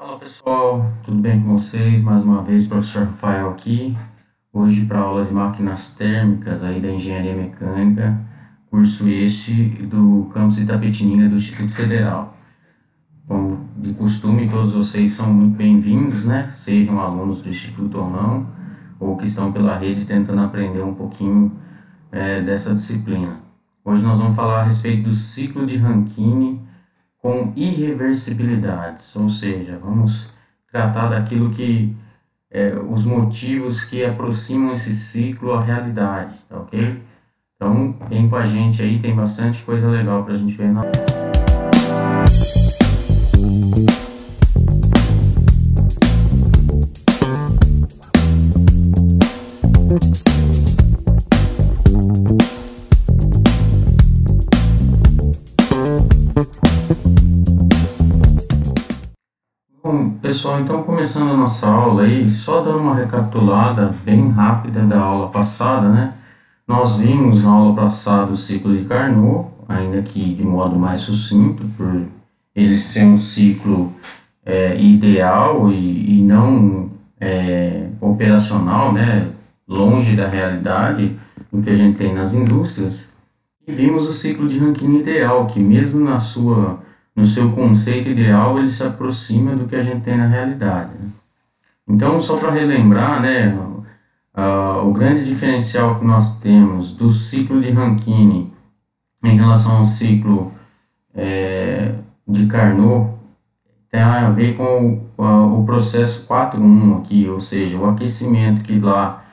Fala pessoal, tudo bem com vocês? Mais uma vez, professor Rafael aqui. Hoje para aula de máquinas térmicas aí da Engenharia Mecânica, curso este do campus Itapetininga do Instituto Federal. Como de costume, todos vocês são muito bem-vindos, né? Sejam alunos do Instituto ou não, ou que estão pela rede tentando aprender um pouquinho é, dessa disciplina. Hoje nós vamos falar a respeito do ciclo de Rankine com irreversibilidades, ou seja, vamos tratar daquilo que é, os motivos que aproximam esse ciclo à realidade, tá ok? Então, vem com a gente aí, tem bastante coisa legal para a gente ver na pessoal, então começando a nossa aula aí, só dando uma recapitulada bem rápida da aula passada, né? Nós vimos na aula passada o ciclo de Carnot, ainda que de modo mais sucinto, por ele ser um ciclo é, ideal e, e não é, operacional, né? Longe da realidade do que a gente tem nas indústrias. E vimos o ciclo de Rankine ideal, que mesmo na sua no seu conceito ideal, ele se aproxima do que a gente tem na realidade. Né? Então, só para relembrar, né, uh, o grande diferencial que nós temos do ciclo de Rankine em relação ao ciclo é, de Carnot tem a ver com o, uh, o processo 4.1 aqui, ou seja, o aquecimento que lá,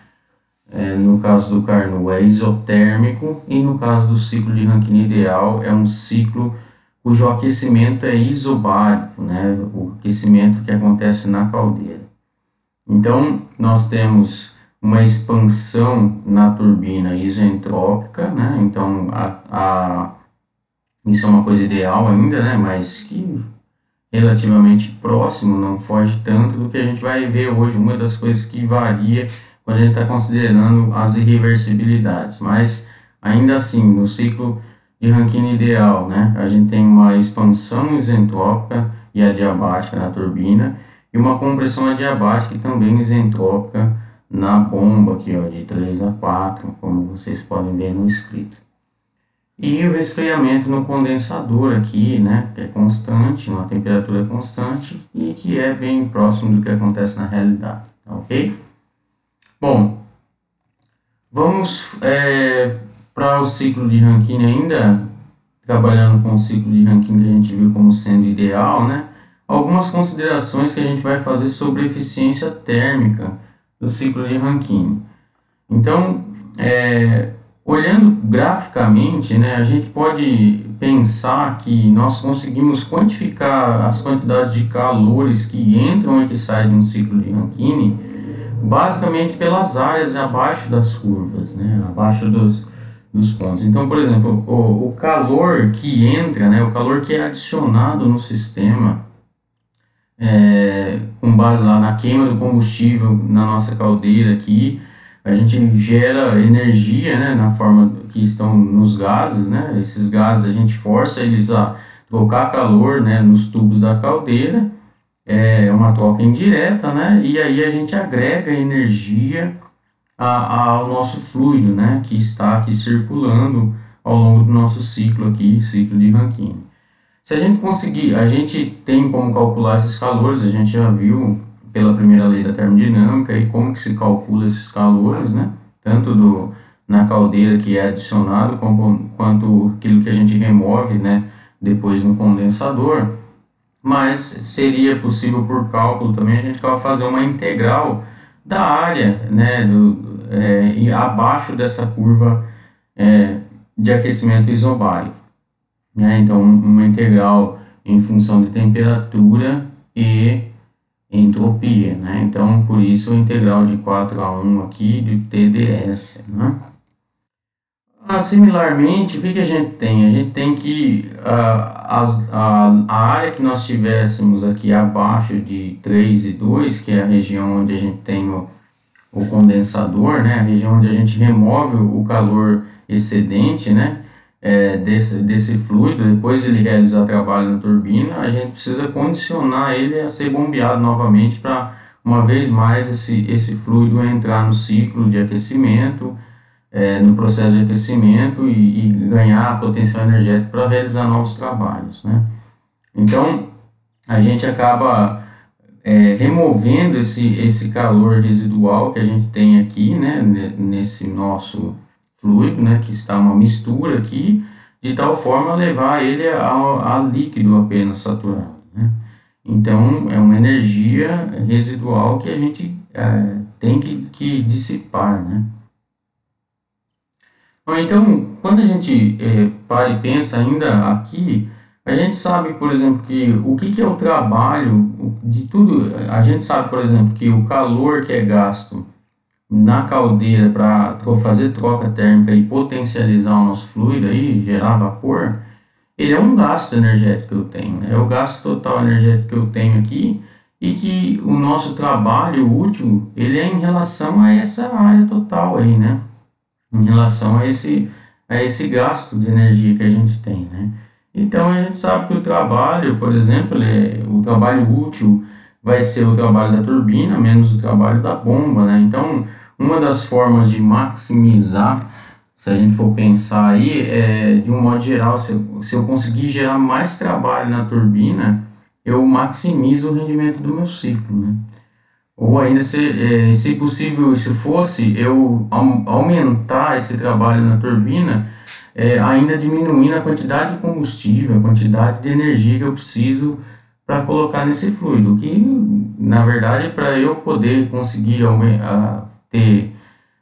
é, no caso do Carnot, é isotérmico e no caso do ciclo de Rankine ideal é um ciclo cujo aquecimento é isobárico, né, o aquecimento que acontece na caldeira. Então, nós temos uma expansão na turbina isentrópica, né, então a, a, isso é uma coisa ideal ainda, né, mas que relativamente próximo, não foge tanto do que a gente vai ver hoje, uma das coisas que varia quando a gente está considerando as irreversibilidades, mas ainda assim, no ciclo de Rankine ideal, né? A gente tem uma expansão isentrópica e adiabática na turbina e uma compressão adiabática e também isentrópica na bomba aqui, ó, de 3 a 4, como vocês podem ver no escrito. E o resfriamento no condensador aqui, né, que é constante, uma temperatura constante e que é bem próximo do que acontece na realidade, tá ok? Bom, vamos é, para o ciclo de Rankine ainda, trabalhando com o ciclo de Rankine que a gente viu como sendo ideal, né? Algumas considerações que a gente vai fazer sobre a eficiência térmica do ciclo de Rankine. Então, é, olhando graficamente, né, a gente pode pensar que nós conseguimos quantificar as quantidades de calores que entram e que saem de um ciclo de Rankine basicamente pelas áreas abaixo das curvas, né, abaixo dos, dos pontos. Então, por exemplo, o, o calor que entra, né, o calor que é adicionado no sistema, é, com base lá na queima do combustível na nossa caldeira aqui, a gente gera energia, né, na forma que estão nos gases, né, esses gases a gente força eles a trocar calor, né, nos tubos da caldeira, é uma troca indireta, né, e aí a gente agrega energia a, ao nosso fluido, né, que está aqui circulando ao longo do nosso ciclo aqui, ciclo de Rankine. Se a gente conseguir, a gente tem como calcular esses calores, a gente já viu pela primeira lei da termodinâmica e como que se calcula esses calores, né, tanto do, na caldeira que é adicionado, como, quanto aquilo que a gente remove, né, depois no condensador, mas seria possível por cálculo também a gente fazer uma integral da área, né, do, é, abaixo dessa curva é, de aquecimento isobárico. Né? Então, uma integral em função de temperatura e entropia. Né? Então, por isso, a integral de 4 a 1 aqui de TdS. Né? Ah, similarmente, o que, que a gente tem? A gente tem que ah, as, a, a área que nós tivéssemos aqui abaixo de 3 e 2, que é a região onde a gente tem o o condensador, né, a região onde a gente remove o calor excedente, né, é, desse, desse fluido, depois de ele realizar trabalho na turbina, a gente precisa condicionar ele a ser bombeado novamente para, uma vez mais, esse, esse fluido entrar no ciclo de aquecimento, é, no processo de aquecimento e, e ganhar potencial energético para realizar novos trabalhos. Né? Então, a gente acaba é, removendo esse, esse calor residual que a gente tem aqui, né, nesse nosso fluido, né, que está uma mistura aqui, de tal forma levar ele a, a líquido apenas saturado. Né? Então, é uma energia residual que a gente é, tem que, que dissipar. Né? Então, quando a gente é, para e pensa ainda aqui, a gente sabe, por exemplo, que o que, que é o trabalho de tudo. A gente sabe, por exemplo, que o calor que é gasto na caldeira para fazer troca térmica e potencializar o nosso fluido aí, gerar vapor, ele é um gasto energético que eu tenho. Né? É o gasto total energético que eu tenho aqui e que o nosso trabalho útil ele é em relação a essa área total aí, né? Em relação a esse, a esse gasto de energia que a gente tem, né? Então a gente sabe que o trabalho, por exemplo, é, o trabalho útil vai ser o trabalho da turbina menos o trabalho da bomba, né? Então uma das formas de maximizar, se a gente for pensar aí, é, de um modo geral, se, se eu conseguir gerar mais trabalho na turbina, eu maximizo o rendimento do meu ciclo, né? Ou ainda, se, é, se possível, se fosse, eu aumentar esse trabalho na turbina, é, ainda diminuindo a quantidade de combustível, a quantidade de energia que eu preciso para colocar nesse fluido, que na verdade para eu poder conseguir ter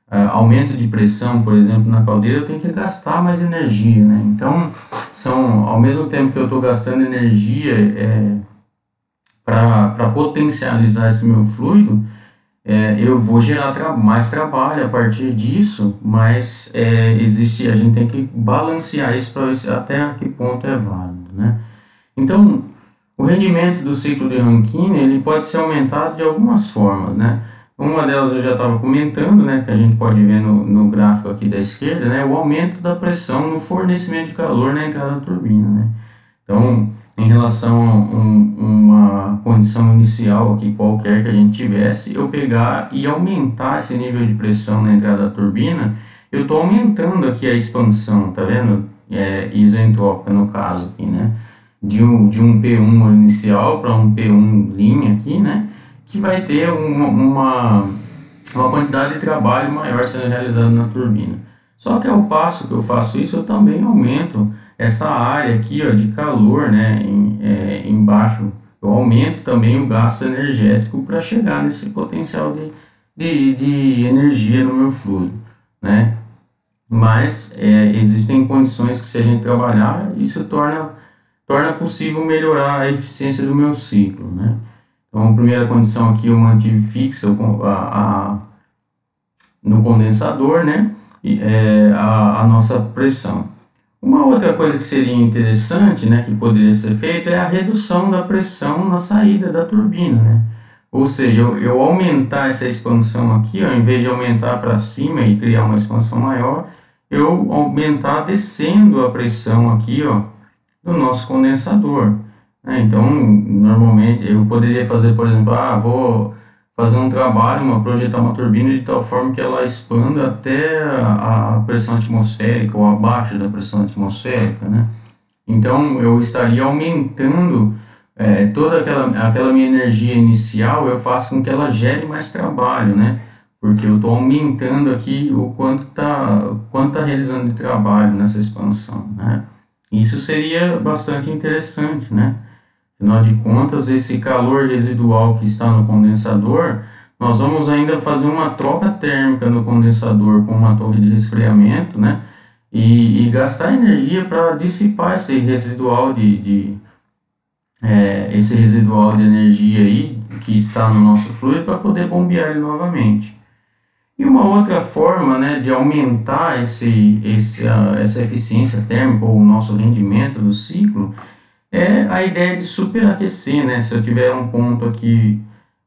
aumento de pressão, por exemplo, na caldeira, eu tenho que gastar mais energia, né? Então, são, ao mesmo tempo que eu estou gastando energia é, para potencializar esse meu fluido, é, eu vou gerar tra mais trabalho a partir disso, mas é, existe, a gente tem que balancear isso para ver até que ponto é válido, né? Então, o rendimento do ciclo de Rankine ele pode ser aumentado de algumas formas, né? Uma delas eu já estava comentando, né, que a gente pode ver no, no gráfico aqui da esquerda, né, o aumento da pressão no fornecimento de calor na entrada da turbina, né. Então, em relação a um, condição inicial aqui qualquer que a gente tivesse, eu pegar e aumentar esse nível de pressão na entrada da turbina, eu estou aumentando aqui a expansão, tá vendo? É, isentrópica no caso aqui, né? De um, de um P1 inicial para um P1 linha aqui, né? que vai ter uma, uma, uma quantidade de trabalho maior sendo realizado na turbina. Só que ao passo que eu faço isso, eu também aumento essa área aqui ó, de calor né, em, é, embaixo. Eu aumento também o gasto energético para chegar nesse potencial de, de, de energia no meu fluido. Né? Mas é, existem condições que se a gente trabalhar, isso torna, torna possível melhorar a eficiência do meu ciclo. Né? Então, a primeira condição aqui eu mantive fixa a, a, no condensador, né? E, é, a, a nossa pressão. Uma outra coisa que seria interessante, né, que poderia ser feita, é a redução da pressão na saída da turbina, né? Ou seja, eu, eu aumentar essa expansão aqui, ó, em vez de aumentar para cima e criar uma expansão maior, eu aumentar descendo a pressão aqui, ó, do nosso condensador. É, então, normalmente, eu poderia fazer, por exemplo, ah, vou fazer um trabalho, uma, projetar uma turbina de tal forma que ela expanda até a, a pressão atmosférica ou abaixo da pressão atmosférica, né? Então, eu estaria aumentando é, toda aquela, aquela minha energia inicial, eu faço com que ela gere mais trabalho, né? Porque eu estou aumentando aqui o quanto está quanto tá realizando de trabalho nessa expansão, né? Isso seria bastante interessante, né? Afinal de contas, esse calor residual que está no condensador, nós vamos ainda fazer uma troca térmica no condensador com uma torre de resfriamento, né? E, e gastar energia para dissipar esse residual de, de é, esse residual de energia aí que está no nosso fluido para poder bombear ele novamente. E uma outra forma né, de aumentar esse, esse, essa eficiência térmica ou o nosso rendimento do ciclo é a ideia de superaquecer, né? Se eu tiver um ponto aqui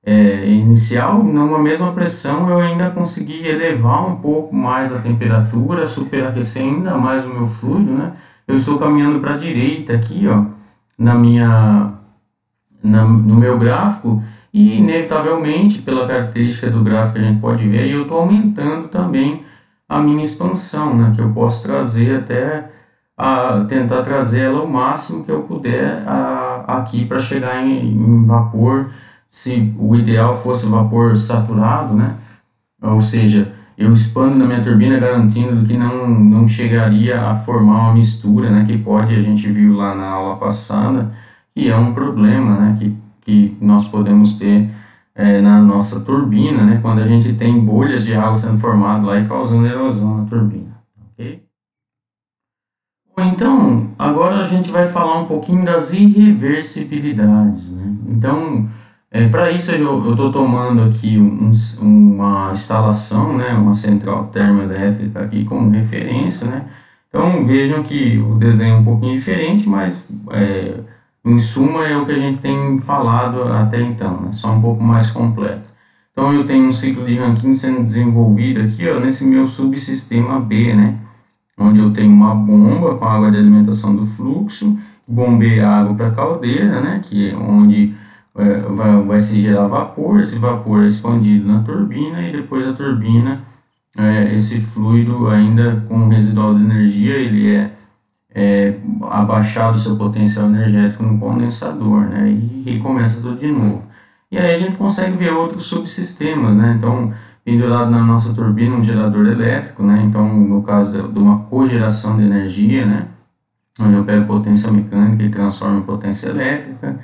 é, inicial, numa mesma pressão eu ainda consegui elevar um pouco mais a temperatura, superaquecer ainda mais o meu fluido, né? Eu estou caminhando para a direita aqui, ó, na minha, na, no meu gráfico, e inevitavelmente, pela característica do gráfico a gente pode ver, eu estou aumentando também a minha expansão, né? Que eu posso trazer até a tentar trazer ela o máximo que eu puder a, aqui para chegar em, em, vapor, se o ideal fosse vapor saturado, né? Ou seja, eu expando na minha turbina garantindo que não, não chegaria a formar uma mistura, né? Que pode, a gente viu lá na aula passada, que é um problema, né? Que, que nós podemos ter é, na nossa turbina, né? Quando a gente tem bolhas de água sendo formadas lá e causando erosão na turbina, ok? Então, agora a gente vai falar um pouquinho das irreversibilidades. Né? Então, é, para isso eu estou tomando aqui um, uma instalação, né, uma central termoelétrica aqui como referência. Né? Então, vejam que o desenho é um pouquinho diferente, mas é, em suma é o que a gente tem falado até então, né? só um pouco mais completo. Então, eu tenho um ciclo de Rankine sendo desenvolvido aqui ó, nesse meu subsistema B, né? Onde eu tenho uma bomba com água de alimentação do fluxo, bombeia água para a caldeira, né, que é onde é, vai, vai se gerar vapor, esse vapor é expandido na turbina e depois da turbina, é, esse fluido ainda com residual de energia, ele é, é abaixado seu potencial energético no condensador, né, e recomeça tudo de novo. E aí a gente consegue ver outros subsistemas, né, então pendurado na nossa turbina um gerador elétrico, né? Então, no caso de uma cogeração de energia, né? Onde eu pego potência mecânica e transformo em potência elétrica.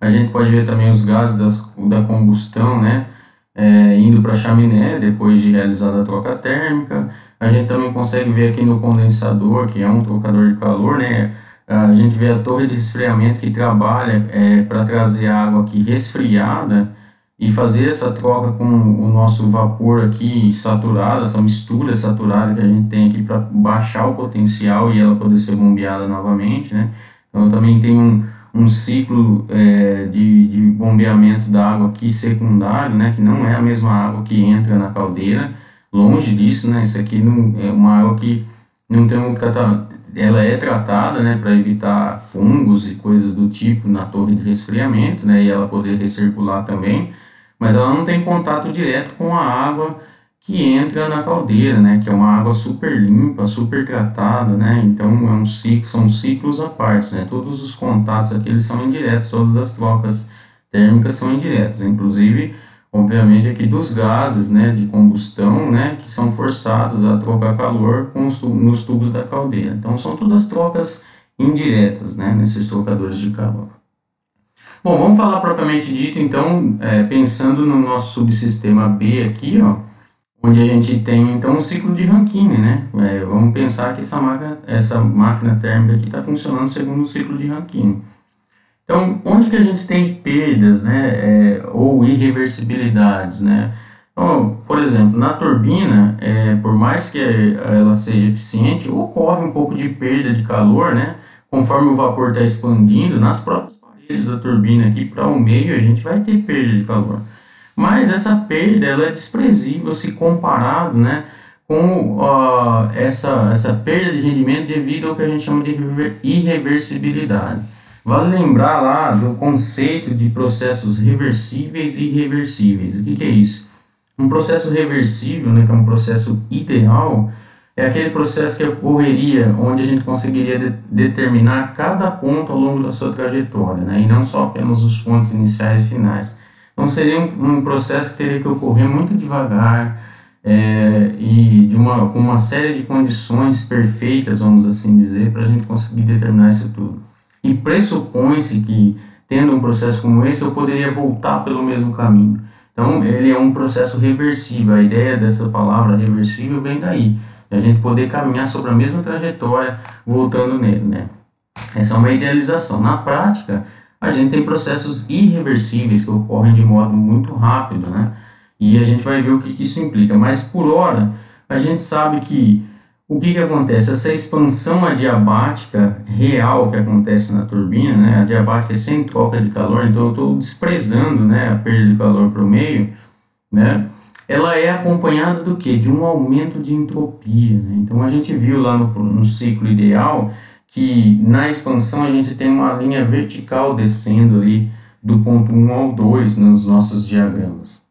A gente pode ver também os gases das, da combustão, né? É, indo para a chaminé depois de realizada a troca térmica. A gente também consegue ver aqui no condensador, que é um trocador de calor, né? A gente vê a torre de resfriamento que trabalha é, para trazer água aqui resfriada e fazer essa troca com o nosso vapor aqui saturado, essa mistura saturada que a gente tem aqui para baixar o potencial e ela poder ser bombeada novamente, né? Então também tem um, um ciclo é, de, de bombeamento da água aqui secundário, né? Que não é a mesma água que entra na caldeira, longe disso, né? Isso aqui não, é uma água que não tem um ela é tratada, né, para evitar fungos e coisas do tipo na torre de resfriamento, né, e ela poder recircular também mas ela não tem contato direto com a água que entra na caldeira, né, que é uma água super limpa, super tratada, né, então é um ciclo, são ciclos à parte, né, todos os contatos aqui eles são indiretos, todas as trocas térmicas são indiretas, inclusive, obviamente aqui dos gases, né, de combustão, né, que são forçados a trocar calor com os, nos tubos da caldeira, então são todas trocas indiretas, né, nesses trocadores de calor. Bom, vamos falar propriamente dito, então, é, pensando no nosso subsistema B aqui, ó, onde a gente tem, então, um ciclo de Rankine, né? É, vamos pensar que essa máquina, essa máquina térmica aqui está funcionando segundo o ciclo de Rankine. Então, onde que a gente tem perdas, né, é, ou irreversibilidades, né? Então, por exemplo, na turbina, é, por mais que ela seja eficiente, ocorre um pouco de perda de calor, né? Conforme o vapor está expandindo nas próprias da turbina aqui para o meio, a gente vai ter perda de calor. Mas essa perda ela é desprezível se comparado né, com uh, essa, essa perda de rendimento devido ao que a gente chama de irreversibilidade. Vale lembrar lá do conceito de processos reversíveis e irreversíveis. O que, que é isso? Um processo reversível, né, que é um processo ideal, é aquele processo que ocorreria onde a gente conseguiria de, determinar cada ponto ao longo da sua trajetória, né? e não só apenas os pontos iniciais e finais. Então seria um, um processo que teria que ocorrer muito devagar é, e de uma, com uma série de condições perfeitas, vamos assim dizer, para a gente conseguir determinar isso tudo. E pressupõe-se que, tendo um processo como esse, eu poderia voltar pelo mesmo caminho. Então, ele é um processo reversível. A ideia dessa palavra reversível vem daí a gente poder caminhar sobre a mesma trajetória voltando nele, né? Essa é uma idealização. Na prática, a gente tem processos irreversíveis que ocorrem de modo muito rápido, né? E a gente vai ver o que isso implica. Mas por hora, a gente sabe que o que, que acontece? Essa expansão adiabática real que acontece na turbina, né? a adiabática é sem troca de calor, então eu estou desprezando né, a perda de calor para o meio, né? Ela é acompanhada do que? De um aumento de entropia. Né? Então a gente viu lá no, no ciclo ideal que na expansão a gente tem uma linha vertical descendo ali do ponto 1 ao 2 nos nossos diagramas.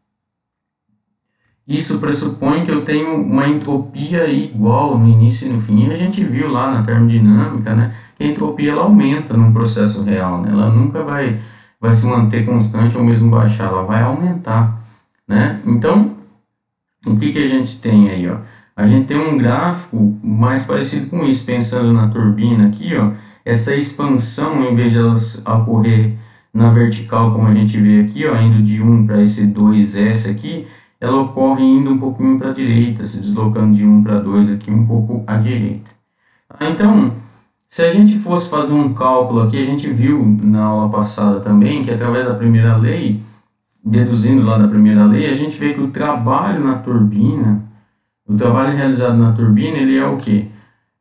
Isso pressupõe que eu tenho uma entropia igual no início e no fim. E a gente viu lá na termodinâmica né, que a entropia ela aumenta num processo real. Né? Ela nunca vai, vai se manter constante ou mesmo baixar, ela vai aumentar. Né? Então, o que, que a gente tem aí? Ó? A gente tem um gráfico mais parecido com isso, pensando na turbina aqui, ó, essa expansão, em vez de ela ocorrer na vertical, como a gente vê aqui, ó, indo de 1 para esse 2S aqui, ela ocorre indo um pouquinho para a direita, se deslocando de 1 para 2 aqui um pouco à direita. Então, se a gente fosse fazer um cálculo aqui, a gente viu na aula passada também que através da primeira lei, deduzindo lá da primeira lei, a gente vê que o trabalho na turbina o trabalho realizado na turbina ele é o que?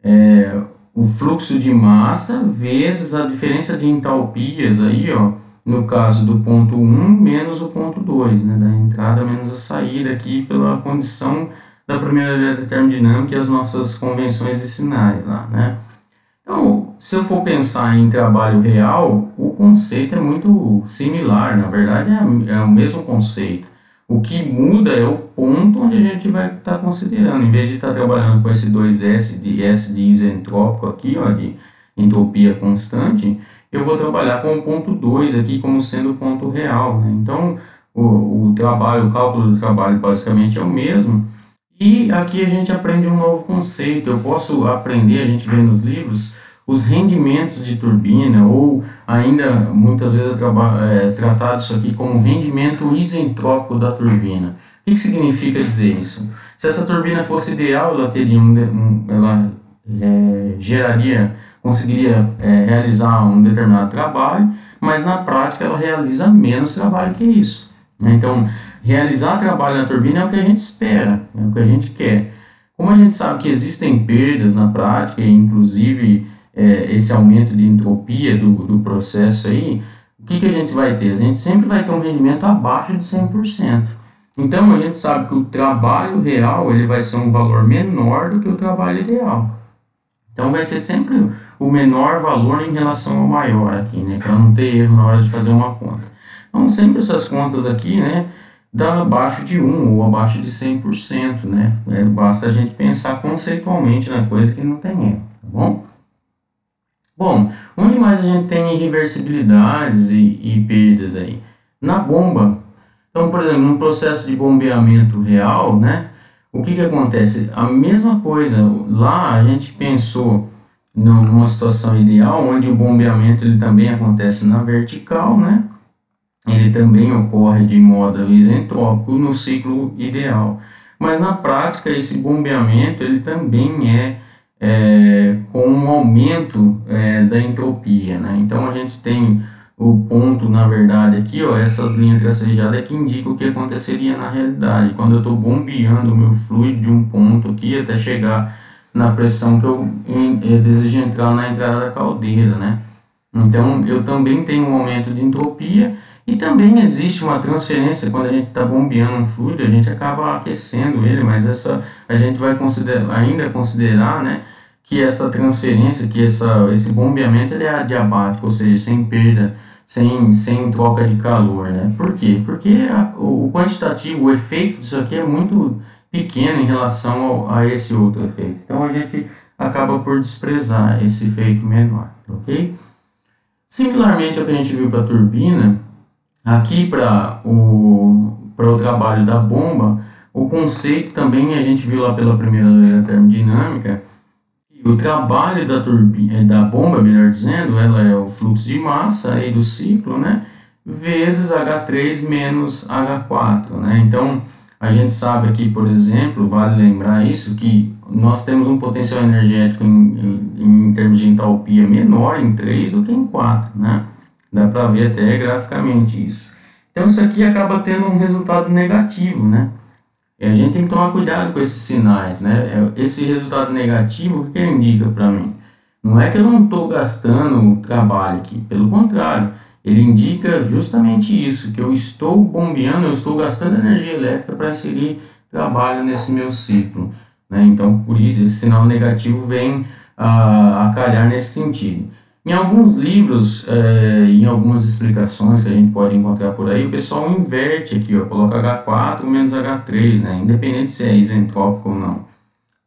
É, o fluxo de massa vezes a diferença de entalpias aí, ó, no caso do ponto 1 menos o ponto 2, né, da entrada menos a saída aqui pela condição da primeira lei da termodinâmica e as nossas convenções de sinais lá, né. Então, se eu for pensar em trabalho real, o conceito é muito similar, na verdade é, é o mesmo conceito. O que muda é o ponto onde a gente vai estar tá considerando. Em vez de estar tá trabalhando com esse 2S de S de isentrópico aqui, ó, de entropia constante, eu vou trabalhar com o ponto 2 aqui como sendo o ponto real. Né? Então, o, o trabalho, o cálculo do trabalho basicamente é o mesmo. E aqui a gente aprende um novo conceito. Eu posso aprender, a gente vê nos livros, os rendimentos de turbina, ou ainda muitas vezes é, é tratado isso aqui como rendimento isentrópico da turbina. O que, que significa dizer isso? Se essa turbina fosse ideal, ela teria um, um ela é, geraria, conseguiria é, realizar um determinado trabalho, mas na prática ela realiza menos trabalho que isso. Né? Então, realizar trabalho na turbina é o que a gente espera, é o que a gente quer. Como a gente sabe que existem perdas na prática, inclusive é, esse aumento de entropia do, do processo aí, o que, que a gente vai ter? A gente sempre vai ter um rendimento abaixo de 100%. Então, a gente sabe que o trabalho real ele vai ser um valor menor do que o trabalho ideal. Então, vai ser sempre o menor valor em relação ao maior aqui, né? Para não ter erro na hora de fazer uma conta. Então, sempre essas contas aqui, né? Dá abaixo de 1 ou abaixo de 100%, né? É, basta a gente pensar conceitualmente na coisa que não tem erro, tá bom? Bom, onde mais a gente tem irreversibilidades e, e perdas aí? Na bomba. Então, por exemplo, no processo de bombeamento real, né? O que que acontece? A mesma coisa, lá a gente pensou numa situação ideal, onde o bombeamento ele também acontece na vertical, né? Ele também ocorre de modo isentrópico no ciclo ideal. Mas na prática, esse bombeamento ele também é é, com um aumento é, da entropia. Né? Então a gente tem o ponto, na verdade, aqui, ó, essas linhas tracejadas que indicam o que aconteceria na realidade. Quando eu estou bombeando o meu fluido de um ponto aqui até chegar na pressão que eu, eu desejo entrar na entrada da caldeira, né? Então, eu também tenho um aumento de entropia e também existe uma transferência quando a gente está bombeando um fluido, a gente acaba aquecendo ele, mas essa a gente vai considerar, ainda considerar, né, que essa transferência, que essa, esse bombeamento ele é adiabático, ou seja, sem perda, sem, sem troca de calor, né? Por quê? Porque a, o quantitativo, o efeito disso aqui é muito pequeno em relação ao, a esse outro efeito. Então a gente acaba por desprezar esse efeito menor, ok? Similarmente ao que a gente viu para a turbina, Aqui para o, para o trabalho da bomba, o conceito também a gente viu lá pela primeira lei da termodinâmica, o trabalho da, turbina, da bomba, melhor dizendo, ela é o fluxo de massa aí do ciclo, né, vezes H3 menos H4, né, então a gente sabe aqui, por exemplo, vale lembrar isso, que nós temos um potencial energético em, em, em termos de entalpia menor em 3 do que em 4, né, Dá para ver até graficamente isso. Então isso aqui acaba tendo um resultado negativo, né? E a gente tem que tomar cuidado com esses sinais, né? É, esse resultado negativo, o que indica para mim? Não é que eu não estou gastando trabalho aqui, pelo contrário, ele indica justamente isso, que eu estou bombeando, eu estou gastando energia elétrica para inserir trabalho nesse meu ciclo. Né? Então, por isso, esse sinal negativo vem a calhar nesse sentido. Em alguns livros, é, em algumas explicações que a gente pode encontrar por aí, o pessoal inverte aqui, ó, coloca H4 menos H3, né, independente se é isentrópico ou não.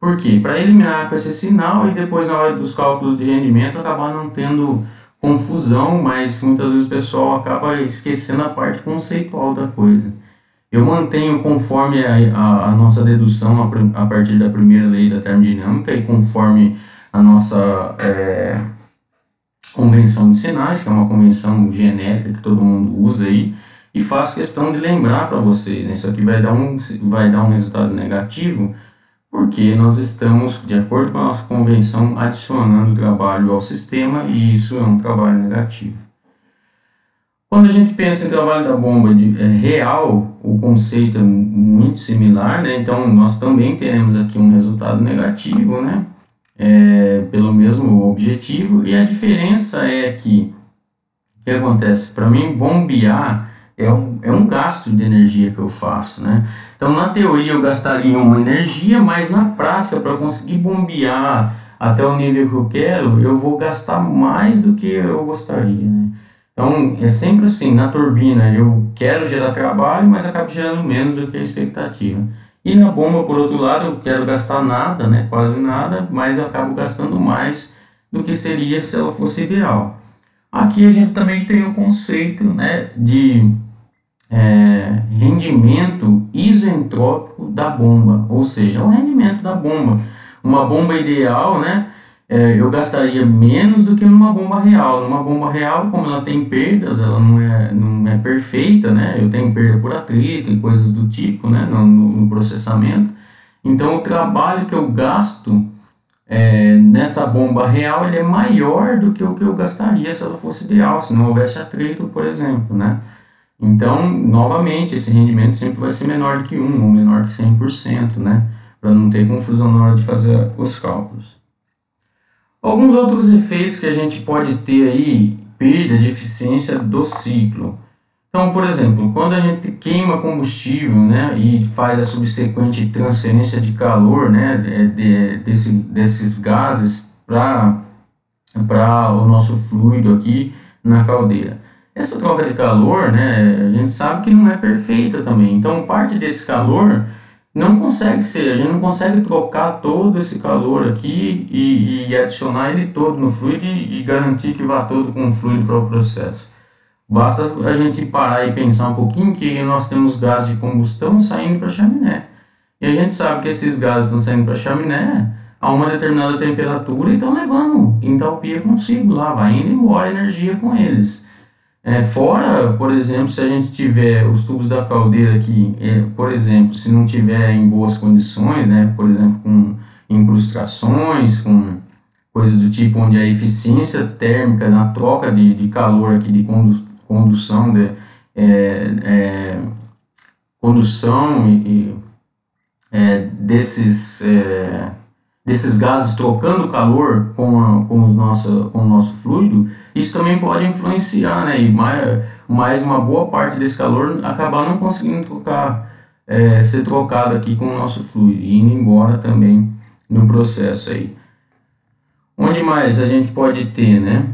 Por quê? Para eliminar com esse sinal e depois na hora dos cálculos de rendimento acabar não tendo confusão, mas muitas vezes o pessoal acaba esquecendo a parte conceitual da coisa. Eu mantenho conforme a, a, a nossa dedução a, a, partir da primeira lei da termodinâmica e conforme a nossa é, convenção de sinais, que é uma convenção genérica que todo mundo usa aí, e faço questão de lembrar para vocês, né? isso aqui vai dar, um, vai dar um resultado negativo, porque nós estamos, de acordo com a nossa convenção, adicionando trabalho ao sistema e isso é um trabalho negativo. Quando a gente pensa em trabalho da bomba de, é, real, o conceito é muito similar, né? então nós também teremos aqui um resultado negativo, né? É, pelo mesmo objetivo, e a diferença é que o que acontece? Para mim, bombear é um, é um gasto de energia que eu faço, né? Então, na teoria, eu gastaria uma energia, mas na prática, para conseguir bombear até o nível que eu quero, eu vou gastar mais do que eu gostaria, né? Então, é sempre assim, na turbina eu quero gerar trabalho, mas acabo gerando menos do que a expectativa. E na bomba, por outro lado, eu quero gastar nada, né, quase nada, mas eu acabo gastando mais do que seria se ela fosse ideal. Aqui a gente também tem o conceito né, de é, rendimento isentrópico da bomba, ou seja, o rendimento da bomba. Uma bomba ideal, né, é, eu gastaria menos do que numa bomba real. Numa bomba real, como ela tem perdas, ela não é, não é perfeita, né, eu tenho perda por atrito e coisas do tipo né, no, no processamento. Então, o trabalho que eu gasto é, nessa bomba real ele é maior do que o que eu gastaria se ela fosse ideal, se não houvesse atrito, por exemplo, né? Então, novamente, esse rendimento sempre vai ser menor que 1, ou menor que 100%, né? Para não ter confusão na hora de fazer os cálculos. Alguns outros efeitos que a gente pode ter aí, perda de eficiência do ciclo. Então, por exemplo, quando a gente queima combustível né, e faz a subsequente transferência de calor né, de, desse, desses gases para o nosso fluido aqui na caldeira. Essa troca de calor, né, a gente sabe que não é perfeita também. Então, parte desse calor não consegue ser, a gente não consegue trocar todo esse calor aqui e, e adicionar ele todo no fluido e, e garantir que vá todo com o fluido para o processo. Basta a gente parar e pensar um pouquinho que nós temos gases de combustão saindo para a chaminé. E a gente sabe que esses gases estão saindo para a chaminé a uma determinada temperatura e estão levando entalpia consigo lá, vai indo embora energia com eles. É, fora, por exemplo, se a gente tiver os tubos da caldeira aqui, é, por exemplo, se não tiver em boas condições, né, por exemplo, com incrustações, com coisas do tipo onde a eficiência térmica na troca de, de calor aqui de condu condução de é, é condução e, e é, desses é, desses gases trocando calor com, a, com, os nosso, com o nosso fluido, isso também pode influenciar, né? E mais, mais uma boa parte desse calor acabar não conseguindo trocar, é, ser trocado aqui com o nosso fluido, e indo embora também no processo aí. Onde mais a gente pode ter, né?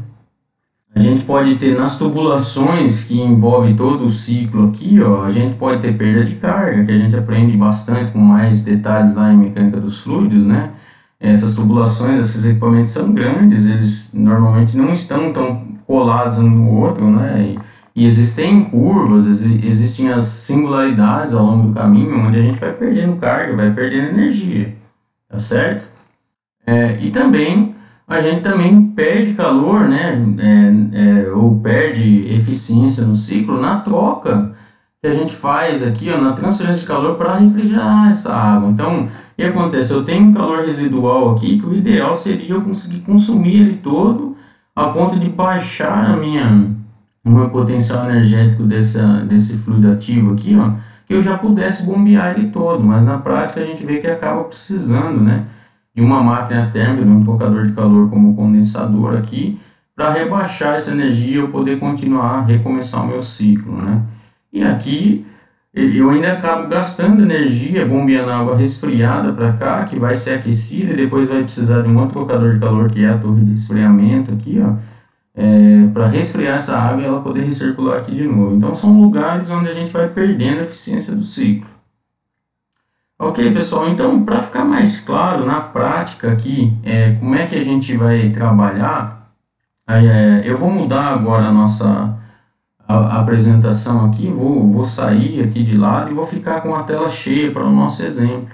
A gente pode ter nas tubulações que envolve todo o ciclo aqui, ó, a gente pode ter perda de carga, que a gente aprende bastante com mais detalhes lá em mecânica dos fluidos, né? Essas tubulações, esses equipamentos são grandes, eles normalmente não estão tão colados um no outro, né? E, e existem curvas, existem as singularidades ao longo do caminho, onde a gente vai perdendo carga, vai perdendo energia, tá certo? É, e também a gente também perde calor, né? É, é, ou perde eficiência no ciclo na troca que a gente faz aqui, ó, na transferência de calor para refrigerar essa água. Então, o que acontece? Eu tenho um calor residual aqui que o ideal seria eu conseguir consumir ele todo a ponto de baixar a minha, o meu potencial energético dessa, desse fluido ativo aqui, ó, que eu já pudesse bombear ele todo, mas na prática a gente vê que acaba precisando, né, de uma máquina térmica, de um trocador de calor como condensador aqui, para rebaixar essa energia e eu poder continuar, recomeçar o meu ciclo, né. E aqui eu ainda acabo gastando energia bombeando água resfriada para cá, que vai ser aquecida e depois vai precisar de um outro trocador de calor, que é a torre de resfriamento aqui, ó, é, para resfriar essa água e ela poder recircular aqui de novo. Então são lugares onde a gente vai perdendo a eficiência do ciclo. Ok, pessoal, então para ficar mais claro na prática aqui, é, como é que a gente vai trabalhar, é, eu vou mudar agora a nossa a, apresentação aqui, vou, vou sair aqui de lado e vou ficar com a tela cheia para o nosso exemplo.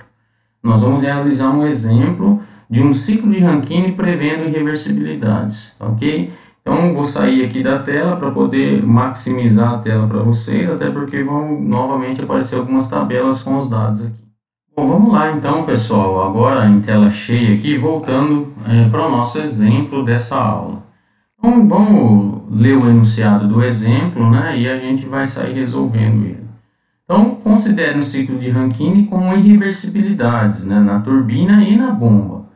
Nós vamos realizar um exemplo de um ciclo de Rankine prevendo irreversibilidades, ok? Então, vou sair aqui da tela para poder maximizar a tela para vocês, até porque vão novamente aparecer algumas tabelas com os dados aqui. Bom, vamos lá então, pessoal, agora em tela cheia aqui, voltando é, para o nosso exemplo dessa aula. Então, vamos ler o enunciado do exemplo, né, e a gente vai sair resolvendo ele. Então, considere o ciclo de Rankine com irreversibilidades né, na turbina e na bomba,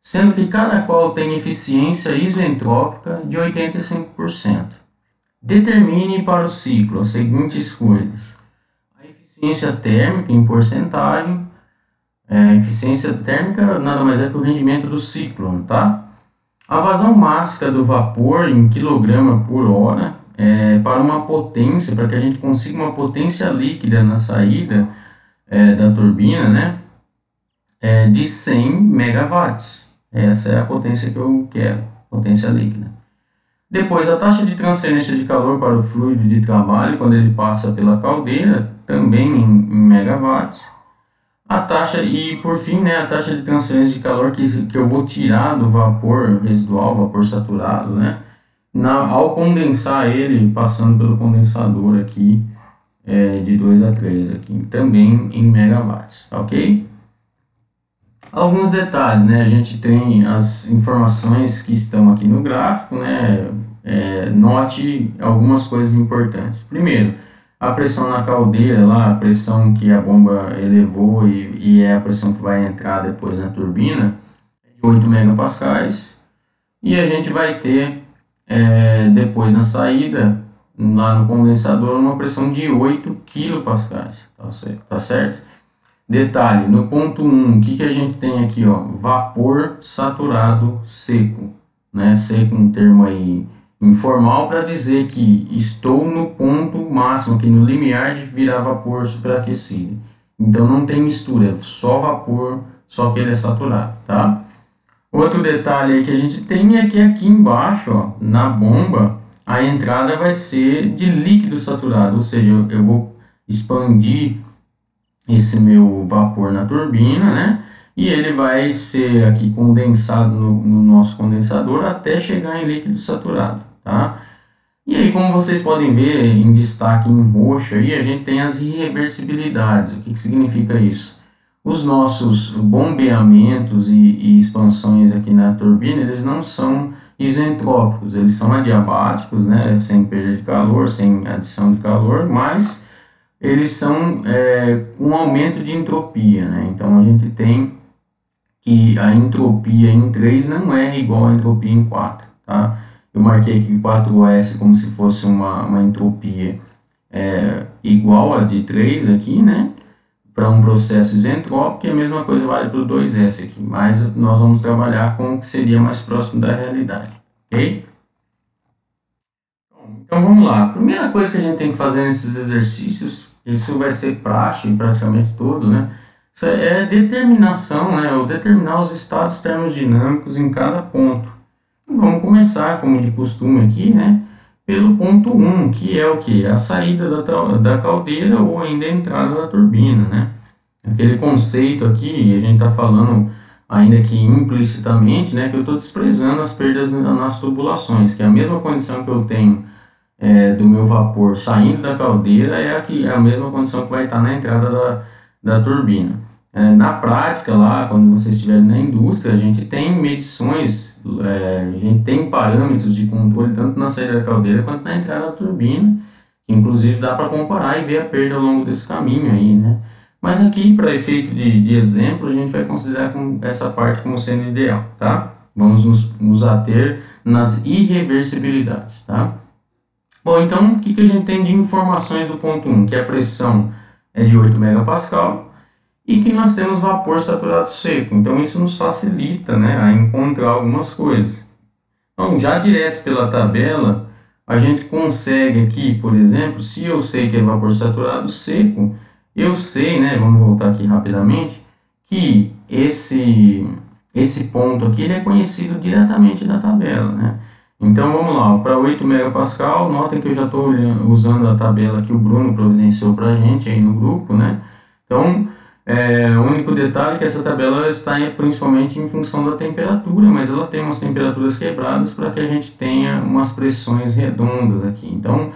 sendo que cada qual tem eficiência isentrópica de 85%. Determine para o ciclo as seguintes coisas. A eficiência térmica em porcentagem, é, eficiência térmica nada mais é que o rendimento do ciclo, tá? A vazão máxima do vapor em quilograma por hora é, para uma potência, para que a gente consiga uma potência líquida na saída é, da turbina, né, é de 100 megawatts. Essa é a potência que eu quero, potência líquida. Depois, a taxa de transferência de calor para o fluido de trabalho, quando ele passa pela caldeira, também em, em megawatts. A taxa, e por fim, né, a taxa de transferência de calor que, que eu vou tirar do vapor residual, vapor saturado, né, na, ao condensar ele, passando pelo condensador aqui, é, de 2 a 3 aqui, também em megawatts, ok? Alguns detalhes, né, a gente tem as informações que estão aqui no gráfico, né, é, note algumas coisas importantes. Primeiro, a pressão na caldeira lá, a pressão que a bomba elevou e, e é a pressão que vai entrar depois na turbina, é de 8 megapascais. E a gente vai ter é, depois na saída, lá no condensador, uma pressão de 8 kilopascais, tá certo? Tá certo? Detalhe, no ponto 1, o que, que a gente tem aqui? Ó, vapor saturado seco, né? Seco um termo aí informal para dizer que estou no ponto máximo, aqui no limiar de virar vapor superaquecido. Então não tem mistura, é só vapor, só que ele é saturado, tá? Outro detalhe aí que a gente tem é que aqui embaixo, ó, na bomba, a entrada vai ser de líquido saturado, ou seja, eu vou expandir esse meu vapor na turbina, né? E ele vai ser aqui condensado no, no nosso condensador até chegar em líquido saturado tá? E aí, como vocês podem ver em destaque em roxo aí, a gente tem as irreversibilidades. O que, que significa isso? Os nossos bombeamentos e, e, expansões aqui na turbina, eles não são isentrópicos, eles são adiabáticos, né, sem perda de calor, sem adição de calor, mas eles são é, um aumento de entropia, né? Então a gente tem que a entropia em 3 não é igual à entropia em 4, tá? Eu marquei aqui 4S como se fosse uma, uma entropia é, igual a de 3 aqui, né? Para um processo isentrópico, e a mesma coisa vale para o 2S aqui, mas nós vamos trabalhar com o que seria mais próximo da realidade, ok? Então vamos lá. A primeira coisa que a gente tem que fazer nesses exercícios, isso vai ser prático em praticamente todos, né? Isso é determinação, né? Ou determinar os estados termodinâmicos em cada ponto. Vamos começar, como de costume aqui, né? Pelo ponto 1, que é o que? A saída da, da caldeira ou ainda a entrada da turbina, né? Aquele conceito aqui, a gente está falando ainda que implicitamente, né, que eu estou desprezando as perdas nas tubulações, que é a mesma condição que eu tenho é, do meu vapor saindo da caldeira é a, que, é a mesma condição que vai estar na entrada da, da turbina. É, na prática, lá, quando você estiver na indústria, a gente tem medições, é, a gente tem parâmetros de controle tanto na saída da caldeira quanto na entrada da turbina, inclusive dá para comparar e ver a perda ao longo desse caminho aí, né? Mas aqui, para efeito de, de, exemplo, a gente vai considerar essa parte como sendo ideal, tá? Vamos nos, nos ater nas irreversibilidades, tá? Bom, então, o que, que a gente tem de informações do ponto 1? Que a pressão é de 8 megapascal e que nós temos vapor saturado seco. Então, isso nos facilita né, a encontrar algumas coisas. Então, já direto pela tabela, a gente consegue aqui, por exemplo, se eu sei que é vapor saturado seco, eu sei, né, vamos voltar aqui rapidamente, que esse, esse ponto aqui ele é conhecido diretamente da tabela, né? Então vamos lá, para 8 megapascal, notem que eu já estou usando a tabela que o Bruno providenciou para a gente aí no grupo, né? Então, é, o único detalhe é que essa tabela está principalmente em função da temperatura, mas ela tem umas temperaturas quebradas para que a gente tenha umas pressões redondas aqui. Então,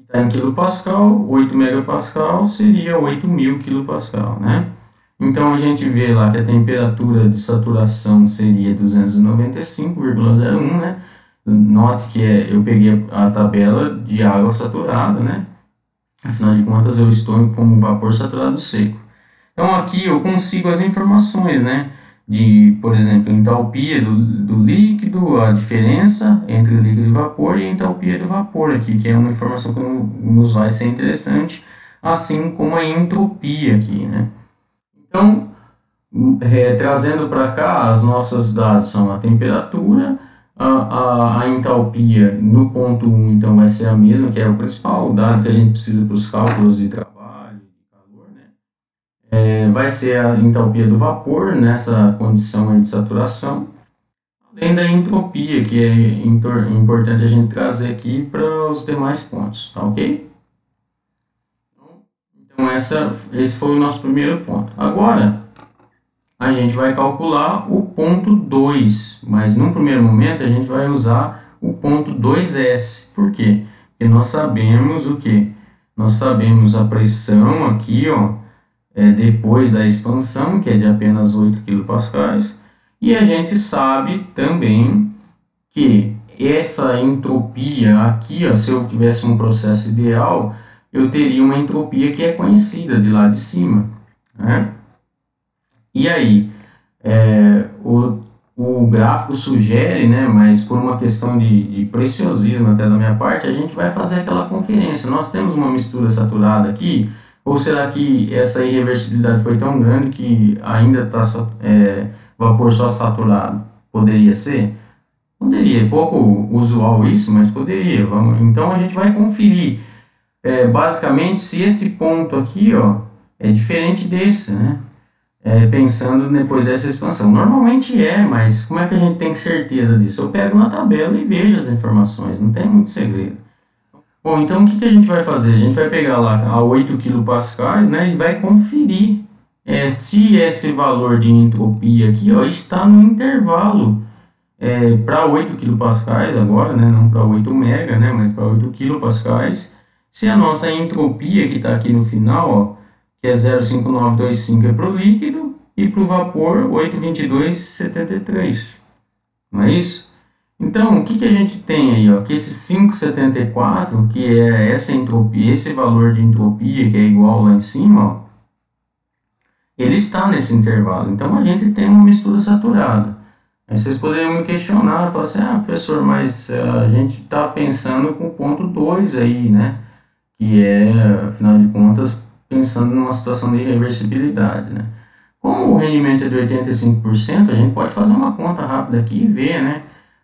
está em quilopascal, 8 megapascal seria 8000 quilopascal, né? Então a gente vê lá que a temperatura de saturação seria 295,01, né? Note que é, eu peguei a tabela de água saturada, né? Afinal de contas eu estou como vapor saturado seco. Então aqui eu consigo as informações, né? de, por exemplo, entalpia do, do líquido, a diferença entre líquido e vapor e entalpia do vapor aqui, que é uma informação que nos vai ser interessante, assim como a entropia aqui, né? Então, é, trazendo para cá, as nossas dados são a temperatura, a, a, a, entalpia no ponto 1, então, vai ser a mesma, que é o principal dado que a gente precisa para os cálculos de trabalho é, vai ser a entalpia do vapor nessa condição de saturação, além da entropia, que é importante a gente trazer aqui para os demais pontos, tá ok? Então, essa, esse foi o nosso primeiro ponto. Agora, a gente vai calcular o ponto 2, mas num primeiro momento a gente vai usar o ponto 2S. Por quê? Porque nós sabemos o que? Nós sabemos a pressão aqui, ó, é, depois da expansão, que é de apenas 8 kPa, e a gente sabe também que essa entropia aqui, ó, se eu tivesse um processo ideal, eu teria uma entropia que é conhecida de lá de cima. Né? E aí, é, o, o gráfico sugere, né, mas por uma questão de, de preciosismo até da minha parte, a gente vai fazer aquela conferência. Nós temos uma mistura saturada aqui, ou será que essa irreversibilidade foi tão grande que ainda está é, vapor só saturado? Poderia ser? Poderia, pouco usual isso, mas poderia. Vamos, então a gente vai conferir é, basicamente se esse ponto aqui ó, é diferente desse, né? É, pensando depois dessa expansão. Normalmente é, mas como é que a gente tem certeza disso? Eu pego na tabela e vejo as informações, não tem muito segredo. Bom, então o que, que a gente vai fazer? A gente vai pegar lá a 8 kPa né, e vai conferir é, se esse valor de entropia aqui ó, está no intervalo é, para 8 kPa agora, né, não para 8 mega, né, mas para 8 kPa, se a nossa entropia que está aqui no final, ó, que é 0,5925 é para o líquido e para o vapor 822,73. Não é isso? Então, o que, que a gente tem aí? Ó? Que esse 5,74, que é essa entropia, esse valor de entropia que é igual lá em cima, ó, ele está nesse intervalo. Então, a gente tem uma mistura saturada. Aí vocês poderiam me questionar, falar assim, ah, professor, mas uh, a gente está pensando com o ponto 2 aí, né? Que é, afinal de contas, pensando numa situação de reversibilidade, né? Como o rendimento é de 85%, a gente pode fazer uma conta rápida aqui e ver, né?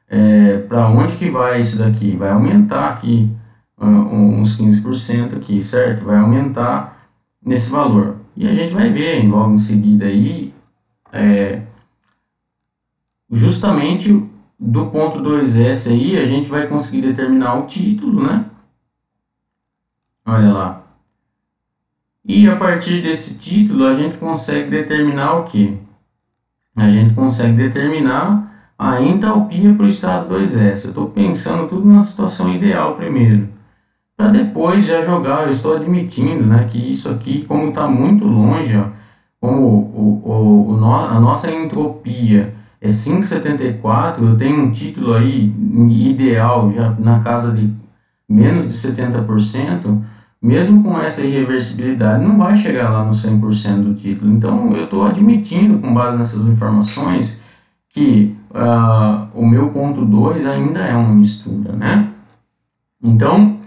É, para onde que vai isso daqui? Vai aumentar aqui uh, uns 15% aqui, certo? Vai aumentar nesse valor. E a gente vai ver logo em seguida aí, é, justamente do ponto 2S aí, a gente vai conseguir determinar o título, né? Olha lá. E a partir desse título, a gente consegue determinar o que? A gente consegue determinar a entalpia para o estado 2S. Eu estou pensando tudo numa situação ideal primeiro. Para depois já jogar, eu estou admitindo né, que isso aqui, como está muito longe, ó, como o, o, o, a nossa entropia é 5,74, eu tenho um título aí ideal, já na casa de menos de 70%, mesmo com essa irreversibilidade, não vai chegar lá no 100% do título. Então, eu estou admitindo, com base nessas informações, que uh, o meu ponto 2 ainda é uma mistura, né? Então,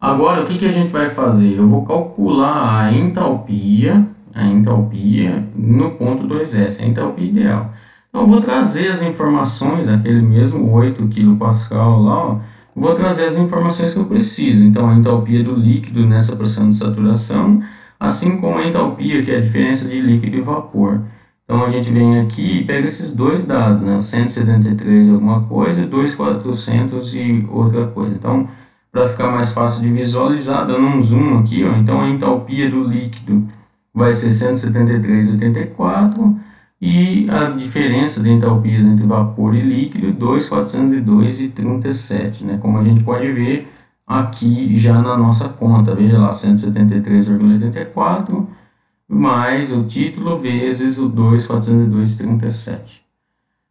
agora o que, que a gente vai fazer? Eu vou calcular a entalpia, a entalpia no ponto 2S, a entalpia ideal. Então, eu vou trazer as informações, aquele mesmo 8 kPa lá, ó, vou trazer as informações que eu preciso. Então, a entalpia do líquido nessa pressão de saturação, assim como a entalpia, que é a diferença de líquido e vapor. Então, a gente vem aqui e pega esses dois dados, né? 173 alguma coisa e 2,400 e outra coisa. Então, para ficar mais fácil de visualizar, dando um zoom aqui, ó, então a entalpia do líquido vai ser 173,84 e a diferença de entalpias entre vapor e líquido 2,402,37, né? Como a gente pode ver aqui já na nossa conta, veja lá, 173,84 mais o título vezes o 2,402,37.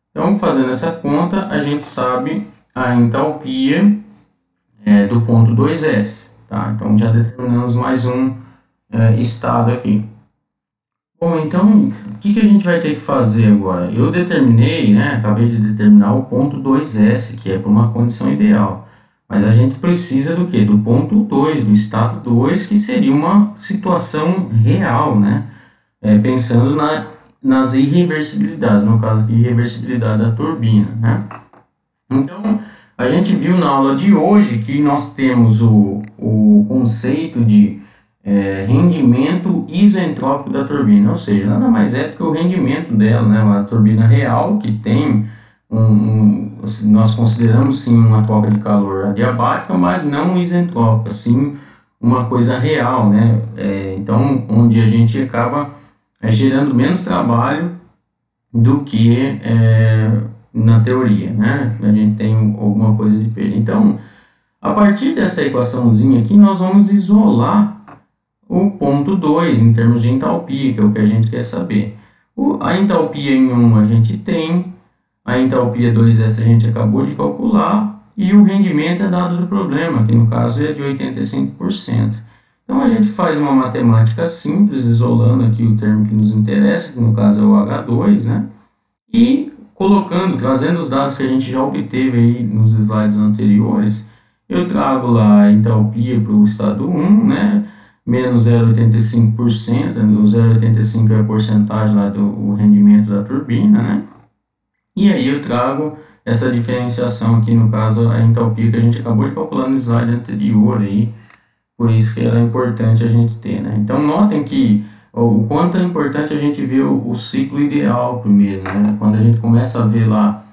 Então, fazendo essa conta, a gente sabe a entalpia é, do ponto 2S, tá? Então, já determinamos mais um é, estado aqui. Bom, então, o que, que a gente vai ter que fazer agora? Eu determinei, né, acabei de determinar o ponto 2S, que é para uma condição ideal. Mas a gente precisa do que? Do ponto 2, do estado 2, que seria uma situação real, né? É, pensando na, nas irreversibilidades, no caso aqui, irreversibilidade da turbina, né? Então, a gente viu na aula de hoje que nós temos o, o conceito de é, rendimento isentrópico da turbina, ou seja, nada mais é do que o rendimento dela, né, uma turbina real que tem um, um assim, nós consideramos sim uma troca de calor adiabática, mas não isentrópica, sim uma coisa real, né, é, então onde a gente acaba é, gerando menos trabalho do que é, na teoria, né, a gente tem alguma coisa de perda. Então, a partir dessa equaçãozinha aqui, nós vamos isolar o ponto 2, em termos de entalpia, que é o que a gente quer saber. O, a entalpia em 1 um a gente tem, a entalpia 2S a gente acabou de calcular, e o rendimento é dado do problema, que no caso é de 85%. Então a gente faz uma matemática simples, isolando aqui o termo que nos interessa, que no caso é o H2, né? E colocando, trazendo os dados que a gente já obteve aí nos slides anteriores, eu trago lá a entalpia para o estado 1, né? menos 0,85%, né? o 0,85% é a porcentagem lá do rendimento da turbina, né? E aí eu trago essa diferenciação aqui, no caso, a entalpia que a gente acabou de calcular no slide anterior aí, por isso que ela é importante a gente ter, né? Então, notem que o quanto é importante a gente ver o, o ciclo ideal primeiro, né? Quando a gente começa a ver lá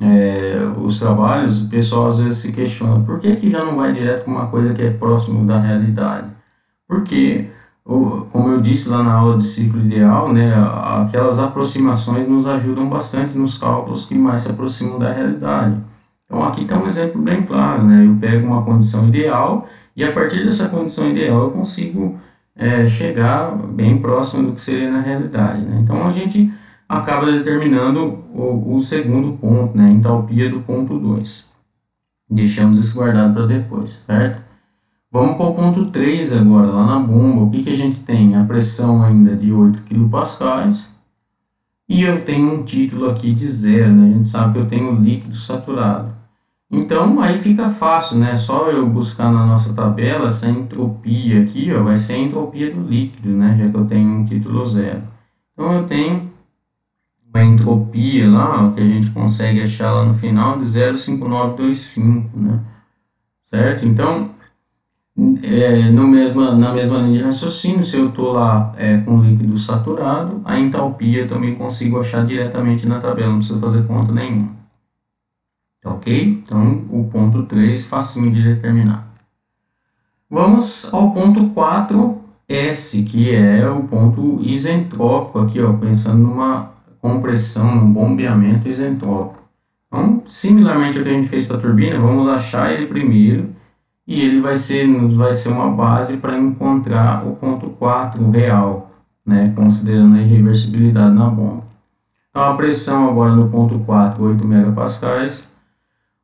é, os trabalhos, o pessoal às vezes se questiona, por que que já não vai direto com uma coisa que é próximo da realidade? porque, como eu disse lá na aula de ciclo ideal, né, aquelas aproximações nos ajudam bastante nos cálculos que mais se aproximam da realidade. Então aqui está um exemplo bem claro, né? Eu pego uma condição ideal e a partir dessa condição ideal eu consigo é, chegar bem próximo do que seria na realidade. Né? Então a gente acaba determinando o, o segundo ponto, né? entalpia do ponto 2. Deixamos isso guardado para depois, certo? Vamos para o ponto 3 agora, lá na bomba. O que, que a gente tem? A pressão ainda de 8 kPa. E eu tenho um título aqui de zero, né? A gente sabe que eu tenho líquido saturado. Então, aí fica fácil, né? Só eu buscar na nossa tabela essa entropia aqui, ó, vai ser a entropia do líquido, né? Já que eu tenho um título zero. Então, eu tenho uma entropia lá, ó, que a gente consegue achar lá no final de 0,5925, né? Certo? Então, é, no mesma, na mesma linha de raciocínio, se eu estou lá é, com líquido saturado, a entalpia eu também consigo achar diretamente na tabela, não precisa fazer conta nenhuma. Tá ok? Então, o ponto 3, facinho de determinar. Vamos ao ponto 4S, que é o ponto isentrópico aqui, ó, pensando numa compressão, num bombeamento isentrópico. Então, similarmente ao que a gente fez para a turbina, vamos achar ele primeiro e ele vai ser, vai ser uma base para encontrar o ponto 4 real, né, considerando a irreversibilidade na bomba. Então a pressão agora no ponto 4, 8 megapascais,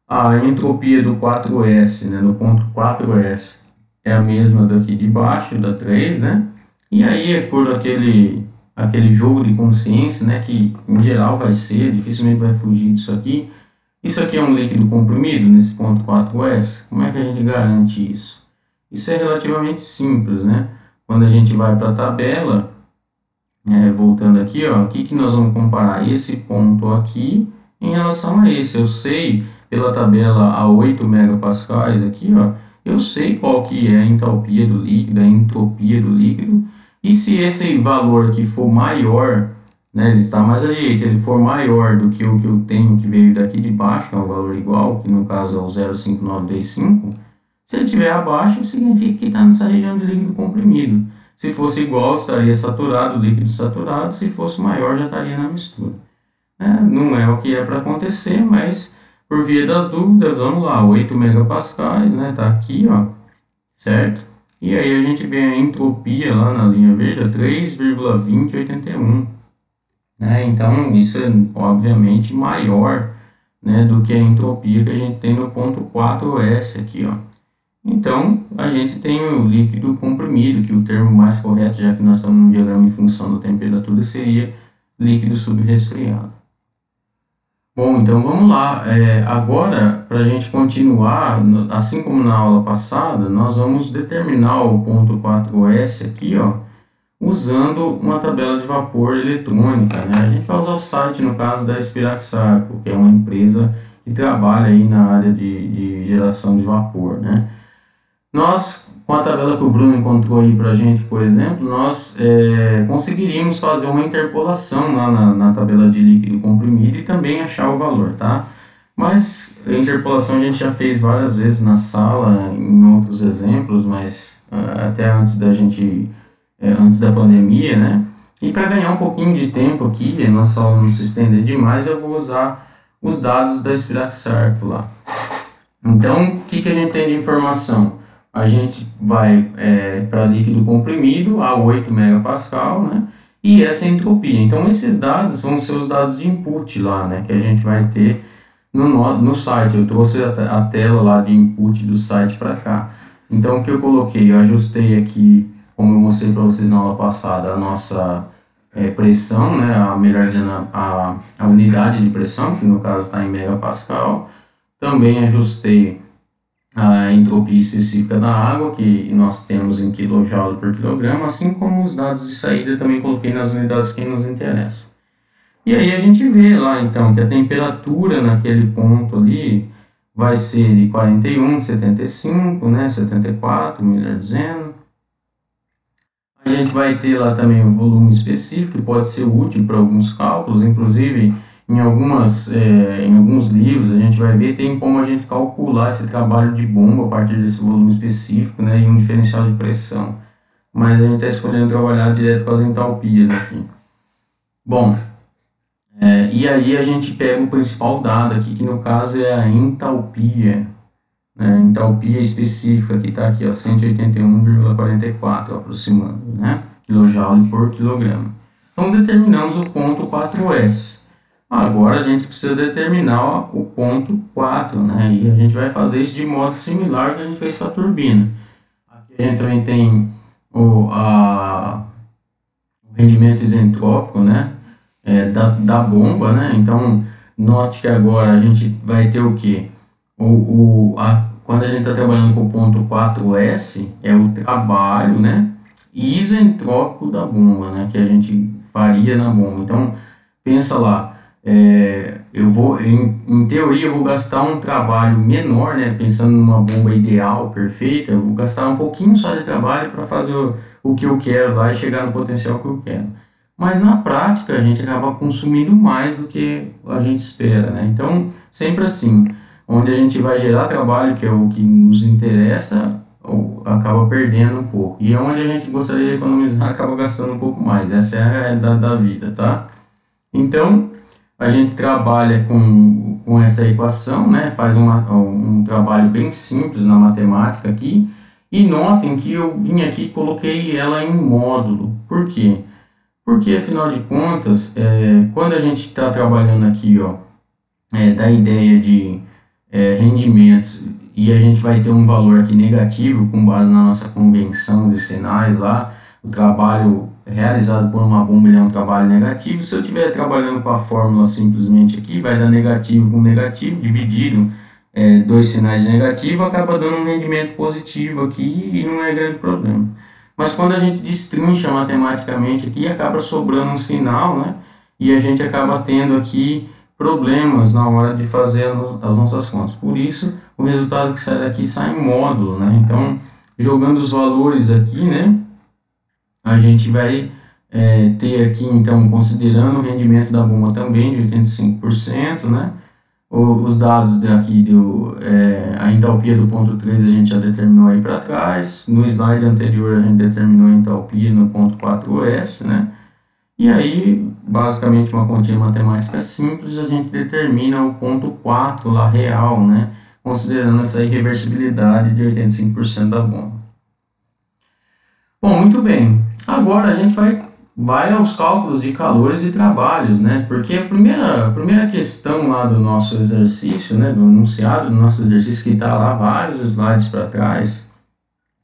A entropia do 4S, né, no ponto 4S, é a mesma daqui de baixo, da 3, né? E aí é por aquele, aquele jogo de consciência, né, que em geral vai ser, dificilmente vai fugir disso aqui. Isso aqui é um líquido comprimido nesse ponto 4S. Como é que a gente garante isso? Isso é relativamente simples, né? Quando a gente vai para a tabela, é, voltando aqui, ó, o que, que nós vamos comparar? Esse ponto aqui em relação a esse. Eu sei pela tabela a 8 megapascais aqui, ó, eu sei qual que é a entalpia do líquido, a entropia do líquido, e se esse valor aqui for maior, né, ele está mais à direita, ele for maior do que o que eu tenho que veio daqui de baixo, que é um valor igual, que no caso é o 05925, se ele estiver abaixo, significa que está nessa região de líquido comprimido. Se fosse igual, estaria saturado, líquido saturado, se fosse maior, já estaria na mistura. É, não é o que é para acontecer, mas por via das dúvidas, vamos lá, 8 megapascais, né, tá aqui, ó, certo? E aí a gente vê a entropia lá na linha verde, 3,2081. Né? Então, isso é obviamente maior né, do que a entropia que a gente tem no ponto 4S aqui. Ó. Então, a gente tem o líquido comprimido, que o termo mais correto, já que nós estamos num diagrama em função da temperatura, seria líquido subresfriado. Bom, então vamos lá. É, agora, para a gente continuar, assim como na aula passada, nós vamos determinar o ponto 4S aqui, ó, usando uma tabela de vapor eletrônica. Né? A gente vai usar o site, no caso, da Spiraxarco, que é uma empresa que trabalha aí na área de, de geração de vapor. Né? Nós com a tabela que o Bruno encontrou aí para a gente, por exemplo, nós é, conseguiríamos fazer uma interpolação lá na, na, tabela de líquido comprimido e também achar o valor, tá? Mas a interpolação a gente já fez várias vezes na sala, em outros exemplos, mas uh, até antes da gente, é, antes da pandemia, né? E para ganhar um pouquinho de tempo aqui, não só não se estender demais, eu vou usar os dados da Spiraxarco lá. Então, o que, que a gente tem de informação? a gente vai é, para líquido comprimido a 8 megapascal, né? E essa entropia. Então, esses dados são os seus dados de input lá, né? Que a gente vai ter no, no site. Eu trouxe a, a tela lá de input do site para cá. Então, o que eu coloquei? Eu ajustei aqui, como eu mostrei para vocês na aula passada, a nossa é, pressão, né? A, melhor dizendo, a, a unidade de pressão, que no caso está em megapascal. Também ajustei a entropia específica da água, que nós temos em kJ por quilograma, assim como os dados de saída também coloquei nas unidades que nos interessam. E aí a gente vê lá então que a temperatura naquele ponto ali vai ser de 41, 75, né, 74, melhor dizendo. A gente vai ter lá também o volume específico, que pode ser útil para alguns cálculos, inclusive em, algumas, é, em alguns livros a gente vai ver tem como a gente calcular esse trabalho de bomba a partir desse volume específico né, e um diferencial de pressão. Mas a gente está escolhendo trabalhar direto com as entalpias aqui. Bom, é, e aí a gente pega o principal dado aqui, que no caso é a entalpia. Né, entalpia específica, que está aqui, 181,44 aproximando, né, kilojoule por quilograma. Então determinamos o ponto 4S. Agora a gente precisa determinar o ponto 4, né? E a gente vai fazer isso de modo similar ao que a gente fez com a turbina. Aqui a gente também tem o, a, o rendimento isentrópico, né? É, da, da bomba, né? Então, note que agora a gente vai ter o que? O, o, a, quando a gente está trabalhando com o ponto 4S, é o trabalho, né? Isentrópico da bomba, né? Que a gente faria na bomba. Então, pensa lá, é, eu vou, em, em, teoria, eu vou gastar um trabalho menor, né? Pensando numa bomba ideal, perfeita, eu vou gastar um pouquinho só de trabalho para fazer o, o, que eu quero lá e chegar no potencial que eu quero. Mas na prática, a gente acaba consumindo mais do que a gente espera, né? Então, sempre assim, onde a gente vai gerar trabalho, que é o que nos interessa, acaba perdendo um pouco. E onde a gente gostaria de economizar, acaba gastando um pouco mais. Essa é a realidade da vida, tá? Então, a gente trabalha com, com essa equação, né? faz uma, um trabalho bem simples na matemática aqui, e notem que eu vim aqui e coloquei ela em módulo. Por quê? Porque, afinal de contas, é, quando a gente está trabalhando aqui, ó, é, da ideia de é, rendimentos e a gente vai ter um valor aqui negativo com base na nossa convenção de sinais lá, o trabalho realizado por uma bomba é um trabalho negativo. Se eu estiver trabalhando com a fórmula simplesmente aqui, vai dar negativo com negativo, dividido é, dois sinais de negativo, acaba dando um rendimento positivo aqui e não é grande problema. Mas quando a gente destrincha matematicamente aqui, acaba sobrando um sinal, né? E a gente acaba tendo aqui problemas na hora de fazer as nossas contas. Por isso, o resultado que sai daqui sai em módulo, né? Então, jogando os valores aqui, né? A gente vai é, ter aqui, então, considerando o rendimento da bomba também de 85%, né? os dados daqui, do, é, a entalpia do ponto 3 a gente já determinou aí para trás, no slide anterior a gente determinou a entalpia no ponto 4S, né? E aí, basicamente uma continha matemática simples, a gente determina o ponto 4 lá real, né? Considerando essa irreversibilidade de 85% da bomba. Bom, muito bem. Agora a gente vai vai aos cálculos de calores e trabalhos, né? Porque a primeira, a primeira questão lá do nosso exercício, né, do enunciado do nosso exercício, que está lá vários slides para trás,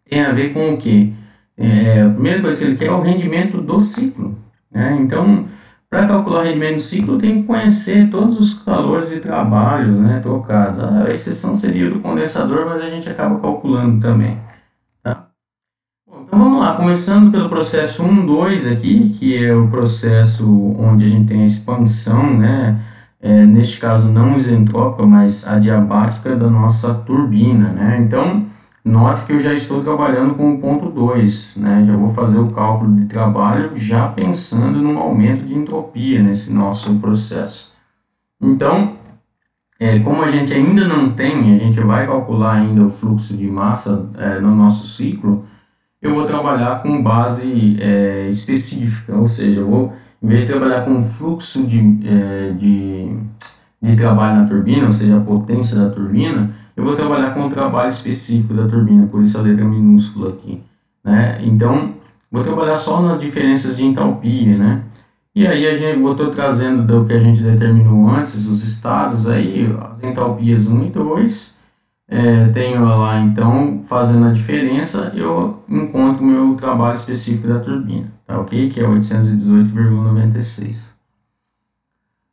tem a ver com o quê? É, a primeira coisa que ele quer é o rendimento do ciclo. Né? Então, para calcular rendimento do ciclo, tem que conhecer todos os calores e trabalhos né, trocados. A exceção seria do condensador, mas a gente acaba calculando também. Então vamos lá, começando pelo processo 1, 2 aqui, que é o processo onde a gente tem a expansão, né? É, neste caso não isentrópica, mas adiabática da nossa turbina, né? Então, note que eu já estou trabalhando com o ponto 2, né? Já vou fazer o cálculo de trabalho já pensando no aumento de entropia nesse nosso processo. Então, é, como a gente ainda não tem, a gente vai calcular ainda o fluxo de massa é, no nosso ciclo, eu vou trabalhar com base é, específica, ou seja, eu vou, em vez de trabalhar com fluxo de, é, de, de trabalho na turbina, ou seja, a potência da turbina, eu vou trabalhar com o trabalho específico da turbina, por isso a letra minúscula aqui. Né? Então, vou trabalhar só nas diferenças de entalpia, né? E aí a gente, vou estou trazendo do que a gente determinou antes, os estados aí, as entalpias 1 e 2, é, tenho lá então fazendo a diferença, eu encontro o meu trabalho específico da turbina, tá ok? Que é 818,96.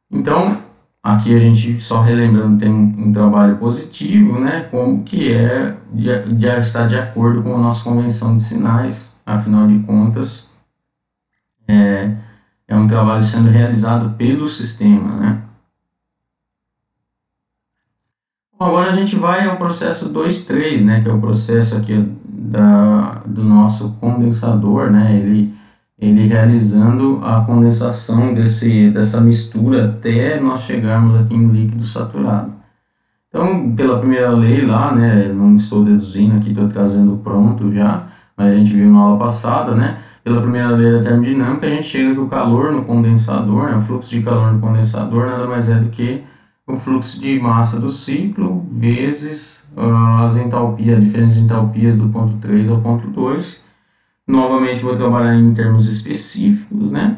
Então, aqui a gente só relembrando tem um, um, trabalho positivo, né? Como que é de, de estar de acordo com a nossa convenção de sinais, afinal de contas, é, é um trabalho sendo realizado pelo sistema, né? Agora a gente vai ao processo 2.3, né, que é o processo aqui da, do nosso condensador, né, ele, ele realizando a condensação desse, dessa mistura até nós chegarmos aqui em líquido saturado. Então, pela primeira lei lá, né, não estou deduzindo aqui, estou trazendo pronto já, mas a gente viu na aula passada, né, pela primeira lei da termodinâmica, a gente chega que o calor no condensador, né, o fluxo de calor no condensador nada mais é do que o fluxo de massa do ciclo vezes uh, as entalpias, a diferença de entalpias do ponto 3 ao ponto 2. Novamente vou trabalhar em termos específicos, né?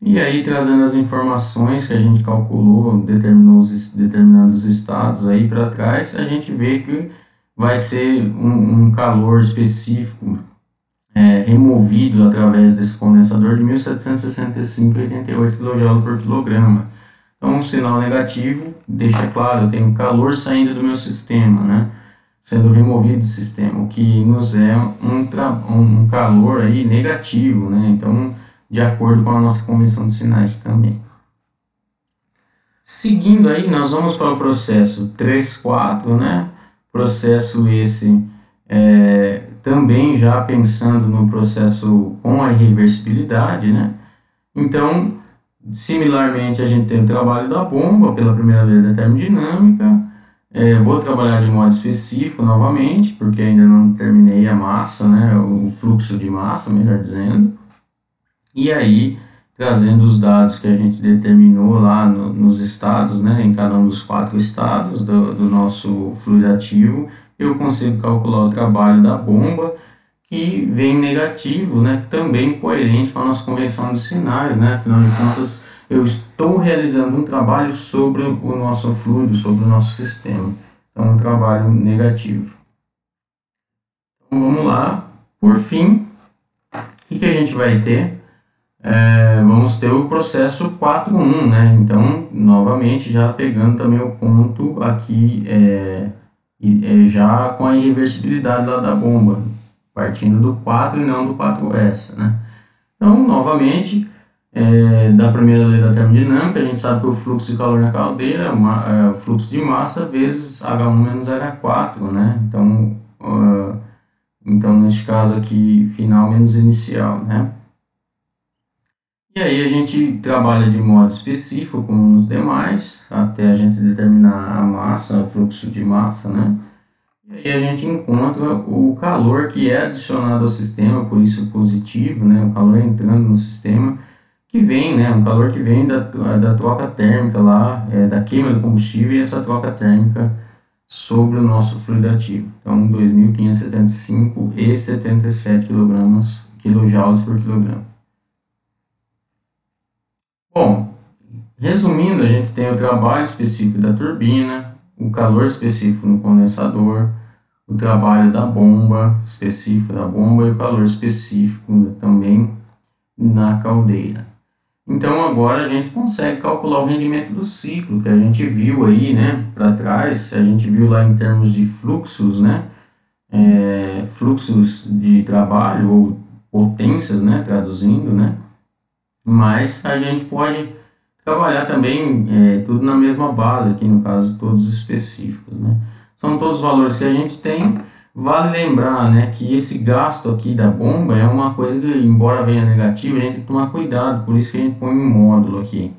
E aí trazendo as informações que a gente calculou, determinou os, determinando os estados aí para trás, a gente vê que vai ser um, um calor específico é, removido através desse condensador de 1765,88 kJ por quilograma. Então, um sinal negativo deixa claro, eu tenho calor saindo do meu sistema, né? Sendo removido do sistema, o que nos é um, um calor aí negativo, né? Então, de acordo com a nossa convenção de sinais também. Seguindo aí, nós vamos para o processo 3.4, né? Processo esse é, também já pensando no processo com a irreversibilidade, né? Então, Similarmente, a gente tem o trabalho da bomba pela primeira vez da termodinâmica. É, vou trabalhar de modo específico novamente, porque ainda não terminei a massa, né, o fluxo de massa, melhor dizendo. E aí, trazendo os dados que a gente determinou lá no, nos estados, né, em cada um dos quatro estados do, do nosso fluido ativo, eu consigo calcular o trabalho da bomba que vem negativo, né, também coerente com a nossa convenção de sinais, né, afinal de contas, eu estou realizando um trabalho sobre o nosso fluido, sobre o nosso sistema. Então, um trabalho negativo. Então, vamos lá. Por fim, o que, que a gente vai ter? É, vamos ter o processo 4.1, né? Então, novamente, já pegando também o ponto aqui, é, é, já com a irreversibilidade lá da bomba, partindo do 4 e não do 4S, né? Então, novamente, é, da primeira lei da termodinâmica, a gente sabe que o fluxo de calor na caldeira é, uma, é o fluxo de massa vezes H1 menos H4, né? Então, uh, então, neste caso aqui, final menos inicial, né? E aí a gente trabalha de modo específico, como nos demais, até a gente determinar a massa, o fluxo de massa, né? E aí a gente encontra o calor que é adicionado ao sistema, por isso positivo, né? O calor entrando no sistema, que vem, né? Um calor que vem da, da troca térmica lá, é, da queima do combustível e essa troca térmica sobre o nosso fluido ativo. Então, 2.575 e 77 kg, kJ por quilograma. Bom, resumindo, a gente tem o trabalho específico da turbina, o calor específico no condensador, o trabalho da bomba, específico da bomba, e o calor específico também na caldeira. Então agora a gente consegue calcular o rendimento do ciclo, que a gente viu aí, né, para trás, a gente viu lá em termos de fluxos, né, é, fluxos de trabalho ou potências, né, traduzindo, né, mas a gente pode trabalhar também é, tudo na mesma base, aqui no caso todos específicos. Né? São todos os valores que a gente tem. Vale lembrar né, que esse gasto aqui da bomba é uma coisa que, embora venha negativa, a gente tem que tomar cuidado, por isso que a gente põe um módulo aqui.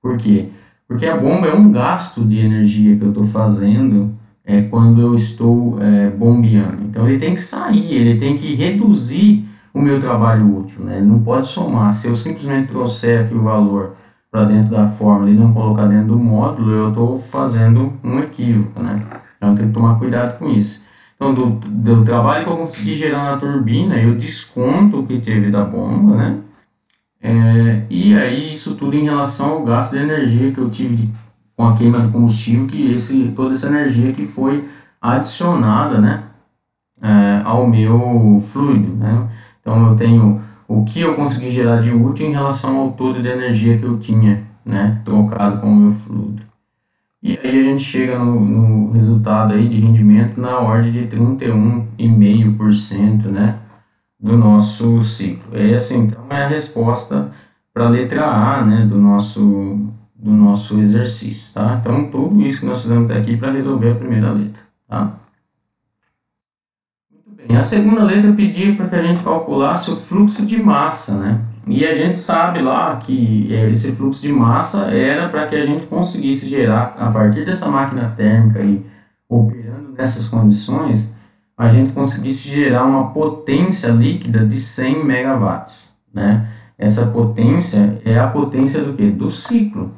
Por quê? Porque a bomba é um gasto de energia que eu estou fazendo é, quando eu estou é, bombeando. Então ele tem que sair, ele tem que reduzir o meu trabalho útil, né? Ele não pode somar. Se eu simplesmente trouxer aqui o valor para dentro da fórmula e não colocar dentro do módulo, eu estou fazendo um equívoco, né? Então tem que tomar cuidado com isso. Então, do, do trabalho que eu consegui gerar na turbina, eu desconto o que teve da bomba, né? É, e aí, isso tudo em relação ao gasto de energia que eu tive de, com a queima do combustível, que esse, toda essa energia que foi adicionada, né? É, ao meu fluido, né? Então eu tenho o que eu consegui gerar de útil em relação ao todo de energia que eu tinha, né, trocado com o meu fluido. E aí a gente chega no, no resultado aí de rendimento na ordem de 31,5%, né, do nosso ciclo. Essa então é a resposta para a letra A, né, do nosso do nosso exercício, tá? Então tudo isso que nós fizemos até aqui para resolver a primeira letra, tá? Bem, a segunda letra pedia para que a gente calculasse o fluxo de massa, né? E a gente sabe lá que é, esse fluxo de massa era para que a gente conseguisse gerar, a partir dessa máquina térmica e operando nessas condições, a gente conseguisse gerar uma potência líquida de 100 megawatts, né? Essa potência é a potência do que? Do ciclo,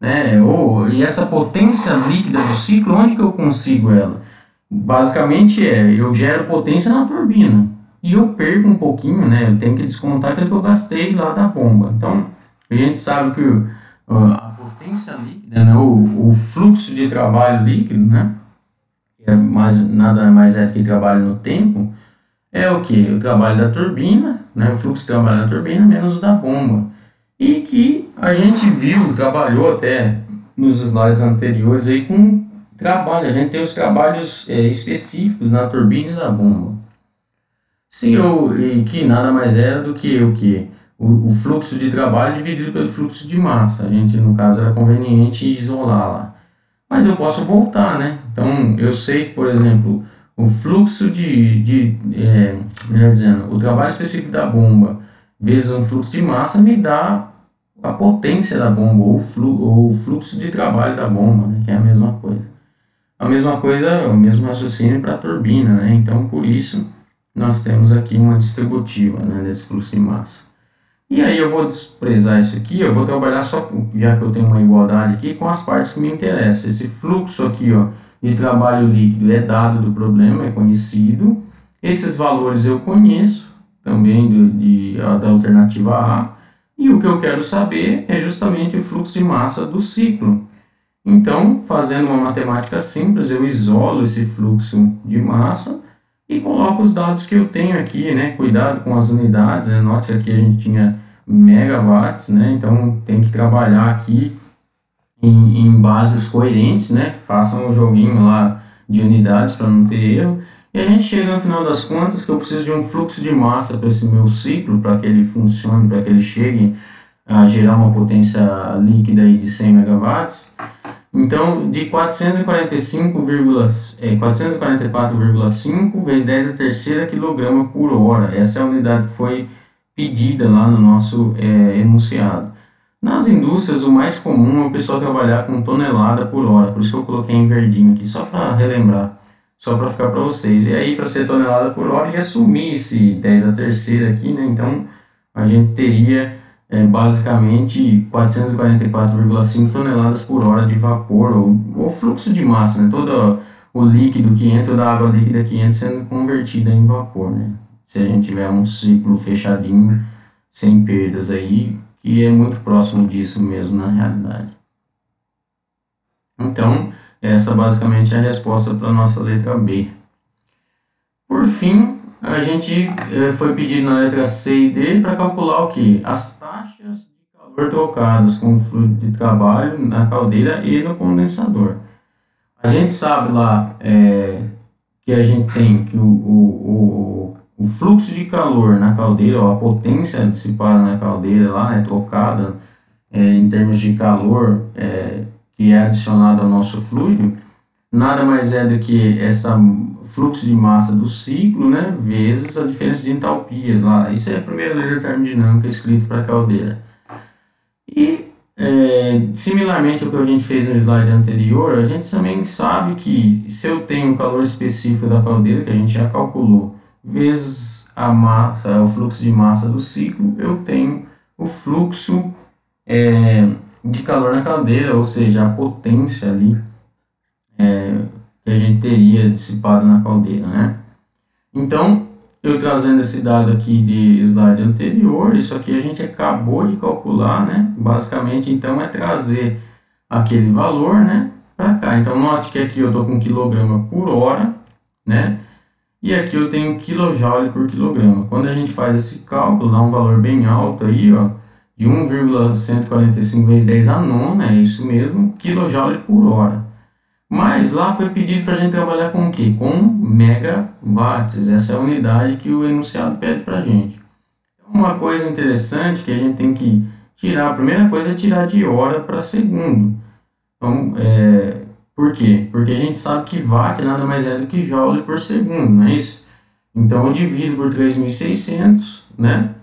né? Ou, e essa potência líquida do ciclo, onde que eu consigo ela? basicamente é, eu gero potência na turbina e eu perco um pouquinho, né? Eu tenho que descontar aquilo que eu gastei lá da bomba. Então, a gente sabe que uh, a potência líquida, né? o, o fluxo de trabalho líquido, né? É mais, nada mais é que trabalho no tempo, é o que? O trabalho da turbina, né? o fluxo de trabalho da turbina menos o da bomba. E que a gente viu, trabalhou até nos slides anteriores aí com trabalho, a gente tem os trabalhos é, específicos na turbina e na bomba. Eu, e que nada mais é do que o que? O, o, fluxo de trabalho dividido pelo fluxo de massa. A gente, no caso, era conveniente isolar lá. Mas eu posso voltar, né? Então, eu sei por exemplo, o fluxo de, de é, melhor dizendo, o trabalho específico da bomba vezes um fluxo de massa me dá a potência da bomba, ou, flu, ou o fluxo de trabalho da bomba, né? que é a mesma coisa. A mesma coisa, o mesmo raciocínio para a turbina, né? Então, por isso, nós temos aqui uma distributiva né, desse fluxo de massa. E aí eu vou desprezar isso aqui, eu vou trabalhar só, já que eu tenho uma igualdade aqui, com as partes que me interessam. Esse fluxo aqui ó, de trabalho líquido é dado do problema, é conhecido. Esses valores eu conheço, também do, de, da alternativa A. E o que eu quero saber é justamente o fluxo de massa do ciclo. Então, fazendo uma matemática simples, eu isolo esse fluxo de massa e coloco os dados que eu tenho aqui, né? Cuidado com as unidades, né? Note aqui a gente tinha megawatts, né? Então, tem que trabalhar aqui em, em bases coerentes, né? Façam um joguinho lá de unidades para não ter erro. E a gente chega no final das contas que eu preciso de um fluxo de massa para esse meu ciclo, para que ele funcione, para que ele chegue a gerar uma potência líquida aí de 100 megawatts. Então, de 445,4,5 é, 444,5 vezes 10 a terceira quilograma por hora. Essa é a unidade que foi pedida lá no nosso é, enunciado. Nas indústrias, o mais comum é o pessoal trabalhar com tonelada por hora, por isso que eu coloquei em verdinho aqui, só para relembrar, só para ficar para vocês. E aí, para ser tonelada por hora, ia assumir esse 10 a terceira aqui, né? Então, a gente teria é, basicamente 444,5 toneladas por hora de vapor ou, ou, fluxo de massa, né? todo o líquido que entra, toda a água líquida que entra sendo convertida em vapor, né? Se a gente tiver um ciclo fechadinho, sem perdas aí, que é muito próximo disso mesmo na realidade. Então, essa basicamente é a resposta para a nossa letra B. Por fim, a gente eh, foi pedir na letra C e D para calcular o que? As taxas de calor trocadas com o fluido de trabalho na caldeira e no condensador. A gente sabe lá é, que a gente tem que o, o, o, o, fluxo de calor na caldeira, ou a potência dissipada na caldeira lá, né, trocada é, em termos de calor é, que é adicionado ao nosso fluido, nada mais é do que essa fluxo de massa do ciclo, né, vezes a diferença de entalpias lá. Isso é a primeira lei da termodinâmica escrita para a caldeira. E, é, similarmente ao que a gente fez no slide anterior, a gente também sabe que se eu tenho o calor específico da caldeira, que a gente já calculou, vezes a massa, o fluxo de massa do ciclo, eu tenho o fluxo é, de calor na caldeira, ou seja, a potência ali, é, que a gente teria dissipado na caldeira, né? Então, eu trazendo esse dado aqui de slide anterior, isso aqui a gente acabou de calcular, né? Basicamente, então, é trazer aquele valor, né? Para cá. Então, note que aqui eu estou com quilograma por hora, né? E aqui eu tenho quilojoule por quilograma. Quando a gente faz esse cálculo, dá um valor bem alto aí, ó, de 1,145 vezes 10 a nona, é isso mesmo, quilojoule por hora. Mas lá foi pedido para a gente trabalhar com o quê? Com megawatts. Essa é a unidade que o enunciado pede para a gente. Então, uma coisa interessante que a gente tem que tirar, a primeira coisa é tirar de hora para segundo. Então, é, por quê? Porque a gente sabe que watt nada mais é do que joule por segundo, não é isso? Então, eu divido por 3.600, né?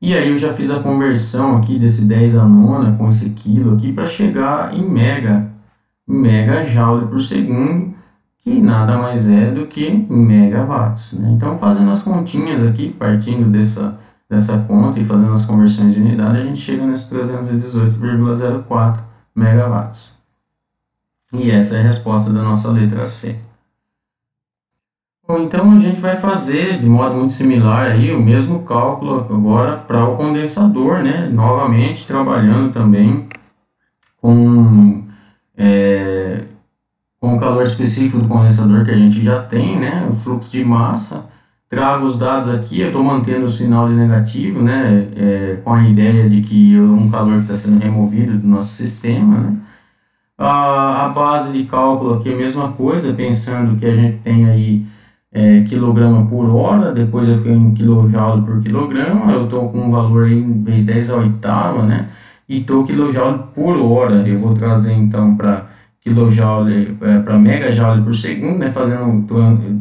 E aí eu já fiz a conversão aqui desse 10 a nona com esse quilo aqui para chegar em mega megajoule por segundo, que nada mais é do que megawatts. Né? Então, fazendo as continhas aqui, partindo dessa, dessa conta e fazendo as conversões de unidade, a gente chega nesses 318,04 megawatts. E essa é a resposta da nossa letra C. Bom, então a gente vai fazer de modo muito similar aí o mesmo cálculo agora para o condensador, né? Novamente trabalhando também com é, com o calor específico do condensador que a gente já tem, né, o fluxo de massa, trago os dados aqui, eu estou mantendo o sinal de negativo, né, é, com a ideia de que um calor está sendo removido do nosso sistema, né. A, a base de cálculo aqui é a mesma coisa, pensando que a gente tem aí é, quilograma por hora, depois eu fui em quilojoule por quilograma, eu estou com um valor aí em vez 10 a oitava, né, e estou quilojoule por hora. Eu vou trazer então para kilojoule é, para megajoule por segundo, né, fazendo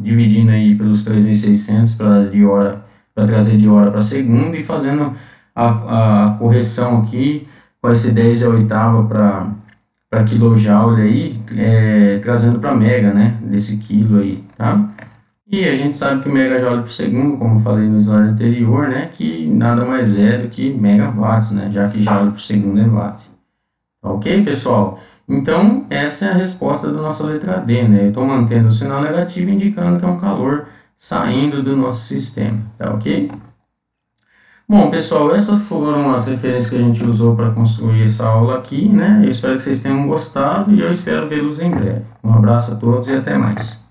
dividindo aí pelos 3600 para de hora para trazer de hora para segundo e fazendo a, a correção aqui com esse 10 a oitava para para quilojoule aí, é, trazendo para mega, né, desse quilo aí, tá? E a gente sabe que o megajoule por segundo, como eu falei no slide anterior, né, que nada mais é do que megawatts, né, já que joule por segundo é watt. Ok, pessoal? Então, essa é a resposta da nossa letra D, né? Eu estou mantendo o sinal negativo, indicando que é um calor saindo do nosso sistema, tá ok? Bom, pessoal, essas foram as referências que a gente usou para construir essa aula aqui, né? Eu espero que vocês tenham gostado e eu espero vê-los em breve. Um abraço a todos e até mais.